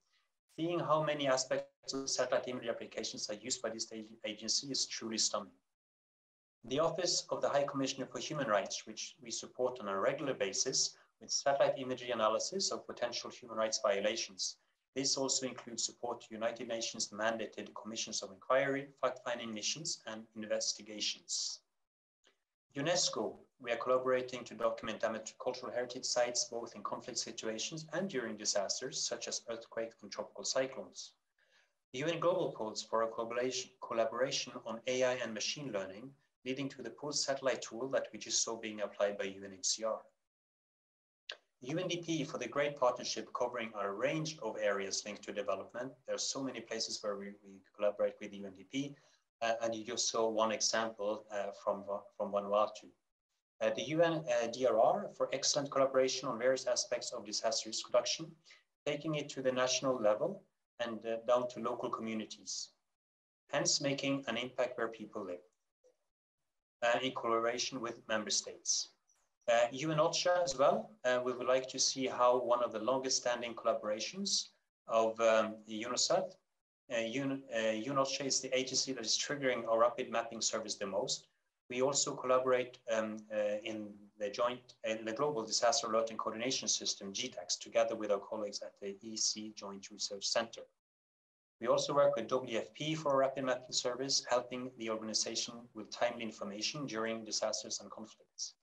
Seeing how many aspects of satellite imagery applications are used by this agency is truly stunning. The Office of the High Commissioner for Human Rights, which we support on a regular basis with satellite imagery analysis of potential human rights violations, This also includes support to United Nations mandated commissions of inquiry, fact-finding missions, and investigations. UNESCO, we are collaborating to document damage to cultural heritage sites, both in conflict situations and during disasters, such as earthquakes and tropical cyclones. The UN Global Codes for a collaboration, on AI and machine learning, leading to the Pulse satellite tool that we just saw being applied by UNHCR. UNDP for the great partnership covering a range of areas linked to development. There are so many places where we, we collaborate with UNDP, uh, and you just saw one example uh, from, from Vanuatu. Uh, the UN uh, DRR for excellent collaboration on various aspects of disaster risk reduction, taking it to the national level and uh, down to local communities, hence making an impact where people live, uh, in collaboration with member states. Uh, UN OCHA as well, uh, we would like to see how one of the longest standing collaborations of um, UNOSAT, uh, UN, uh, UNOCHA is the agency that is triggering our rapid mapping service the most. We also collaborate um, uh, in the joint, in the Global Disaster Alert and Coordination System, GDACS, together with our colleagues at the EC Joint Research Center. We also work with WFP for rapid mapping service, helping the organization with timely information during disasters and conflicts.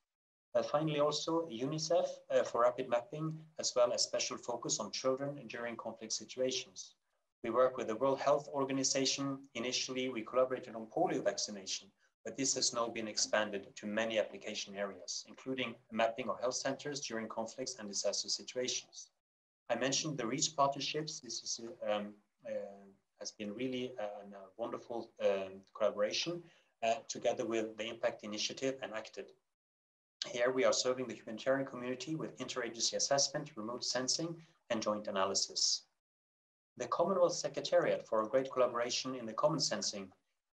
Uh, finally, also UNICEF uh, for rapid mapping, as well as special focus on children during conflict situations. We work with the World Health Organization. Initially, we collaborated on polio vaccination, but this has now been expanded to many application areas, including mapping of health centers during conflicts and disaster situations. I mentioned the REACH partnerships. This is, um, uh, has been really a, a wonderful um, collaboration uh, together with the Impact Initiative and ACTED. Here we are serving the humanitarian community with interagency assessment, remote sensing, and joint analysis. The Commonwealth Secretariat for a great collaboration in the Common Sensing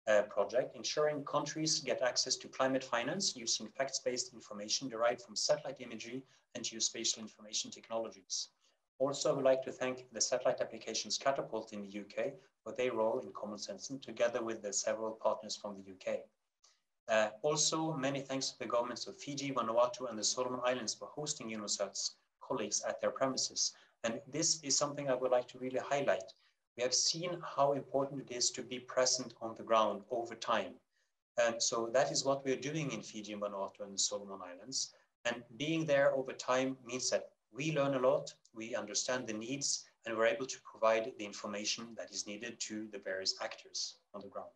uh, project, ensuring countries get access to climate finance using facts-based information derived from satellite imagery and geospatial information technologies. Also, I would like to thank the Satellite Applications Catapult in the UK for their role in common sensing, together with the several partners from the UK. Uh, also, many thanks to the governments of Fiji, Vanuatu, and the Solomon Islands for hosting UNOSAT's colleagues at their premises. And this is something I would like to really highlight. We have seen how important it is to be present on the ground over time. And so that is what we're doing in Fiji, Vanuatu, and the Solomon Islands. And being there over time means that we learn a lot, we understand the needs, and we're able to provide the information that is needed to the various actors on the ground.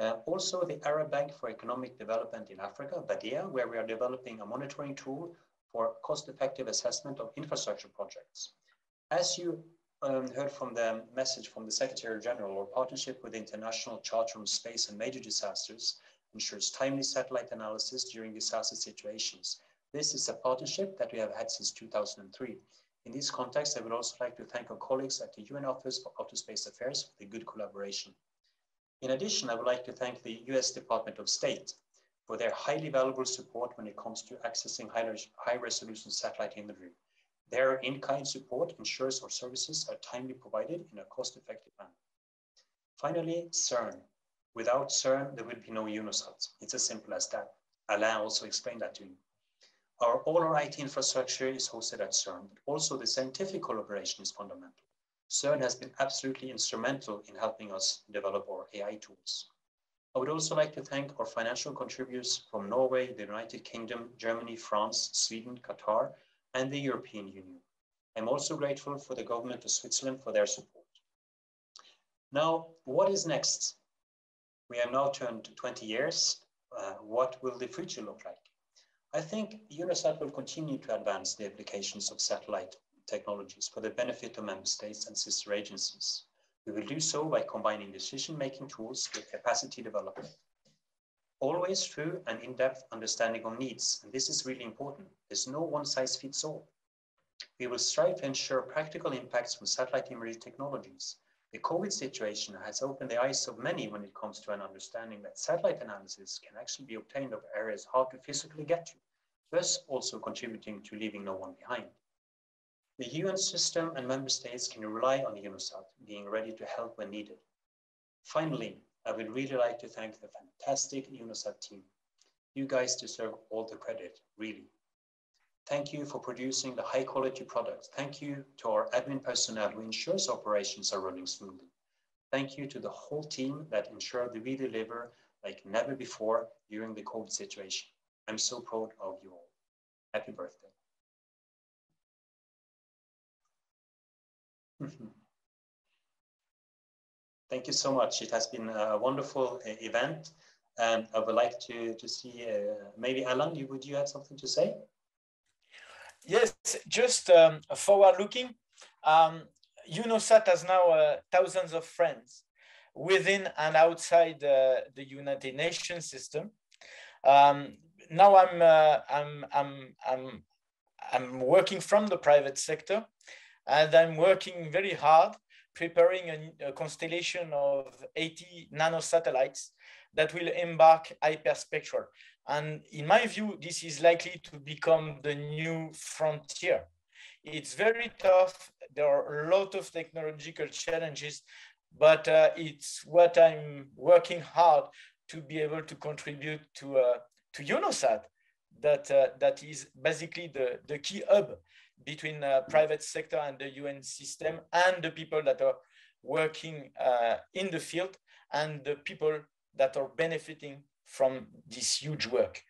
Uh, also, the Arab Bank for Economic Development in Africa, BADEA, where we are developing a monitoring tool for cost-effective assessment of infrastructure projects. As you um, heard from the message from the Secretary General, our partnership with the International Charter on Space and Major Disasters ensures timely satellite analysis during disaster situations. This is a partnership that we have had since 2003. In this context, I would also like to thank our colleagues at the UN Office for Outer Space Affairs for the good collaboration. In addition, I would like to thank the US Department of State for their highly valuable support when it comes to accessing high, resolution satellite imagery. Their in-kind support ensures our services are timely provided in a cost-effective manner. Finally, CERN. Without CERN, there would be no UNOSAT. It's as simple as that. Alain also explained that to you. Our, all our IT infrastructure is hosted at CERN, but also the scientific collaboration is fundamental. CERN has been absolutely instrumental in helping us develop our AI tools. I would also like to thank our financial contributors from Norway, the United Kingdom, Germany, France, Sweden, Qatar, and the European Union. I'm also grateful for the government of Switzerland for their support. Now, what is next? We have now turned 20 years. Uh, what will the future look like? I think UNOSAT will continue to advance the applications of satellite technologies for the benefit of member states and sister agencies. We will do so by combining decision-making tools with capacity development, always through an in-depth understanding of needs. And this is really important. There's no one-size-fits-all. We will strive to ensure practical impacts from satellite imagery technologies. The COVID situation has opened the eyes of many when it comes to an understanding that satellite analysis can actually be obtained of areas hard to physically get to, thus also contributing to leaving no one behind. The UN system and member states can rely on UNOSAT being ready to help when needed. Finally, I would really like to thank the fantastic UNOSAT team. You guys deserve all the credit, really. Thank you for producing the high quality products. Thank you to our admin personnel who ensures operations are running smoothly. Thank you to the whole team that ensure that we deliver like never before during the COVID situation. I'm so proud of you all. Happy birthday. Thank you so much. It has been a wonderful uh, event. And I would like to, to see, uh, maybe Alain, you, would you have something to say? Yes, just um, forward looking. Um, UNOSAT has now uh, thousands of friends within and outside uh, the United Nations system. Um, now I'm, uh, I'm, I'm, I'm, I'm working from the private sector and I'm working very hard preparing a, a constellation of 80 nanosatellites that will embark hyperspectral. And in my view, this is likely to become the new frontier. It's very tough. There are a lot of technological challenges, but uh, it's what I'm working hard to be able to contribute to, uh, to UNOSAT that, uh, that is basically the, the key hub between uh, private sector and the UN system and the people that are working uh, in the field and the people that are benefiting from this huge work.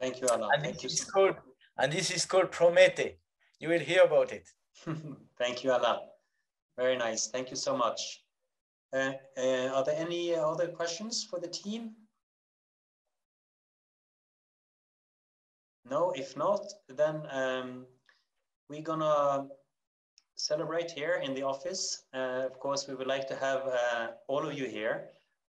Thank you, Anna. And Thank this you. is called and this is called Prométhée. You will hear about it. Thank you, Anna. Very nice. Thank you so much. Uh, uh, are there any other questions for the team? No, if not, then um, we're gonna celebrate here in the office. Uh, of course, we would like to have uh, all of you here,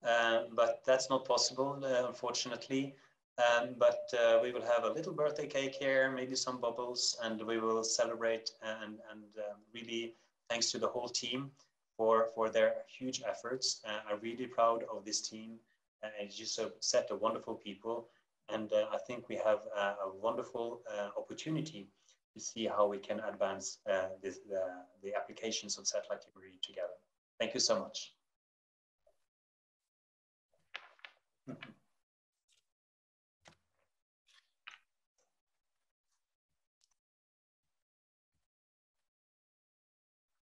uh, but that's not possible, uh, unfortunately. Um, but uh, we will have a little birthday cake here, maybe some bubbles, and we will celebrate. And, and um, really, thanks to the whole team for, for their huge efforts. Uh, I'm really proud of this team. Uh, it's just a set of wonderful people. And uh, I think we have uh, a wonderful uh, opportunity to see how we can advance this, the, the applications of satellite imagery together. Thank you so much.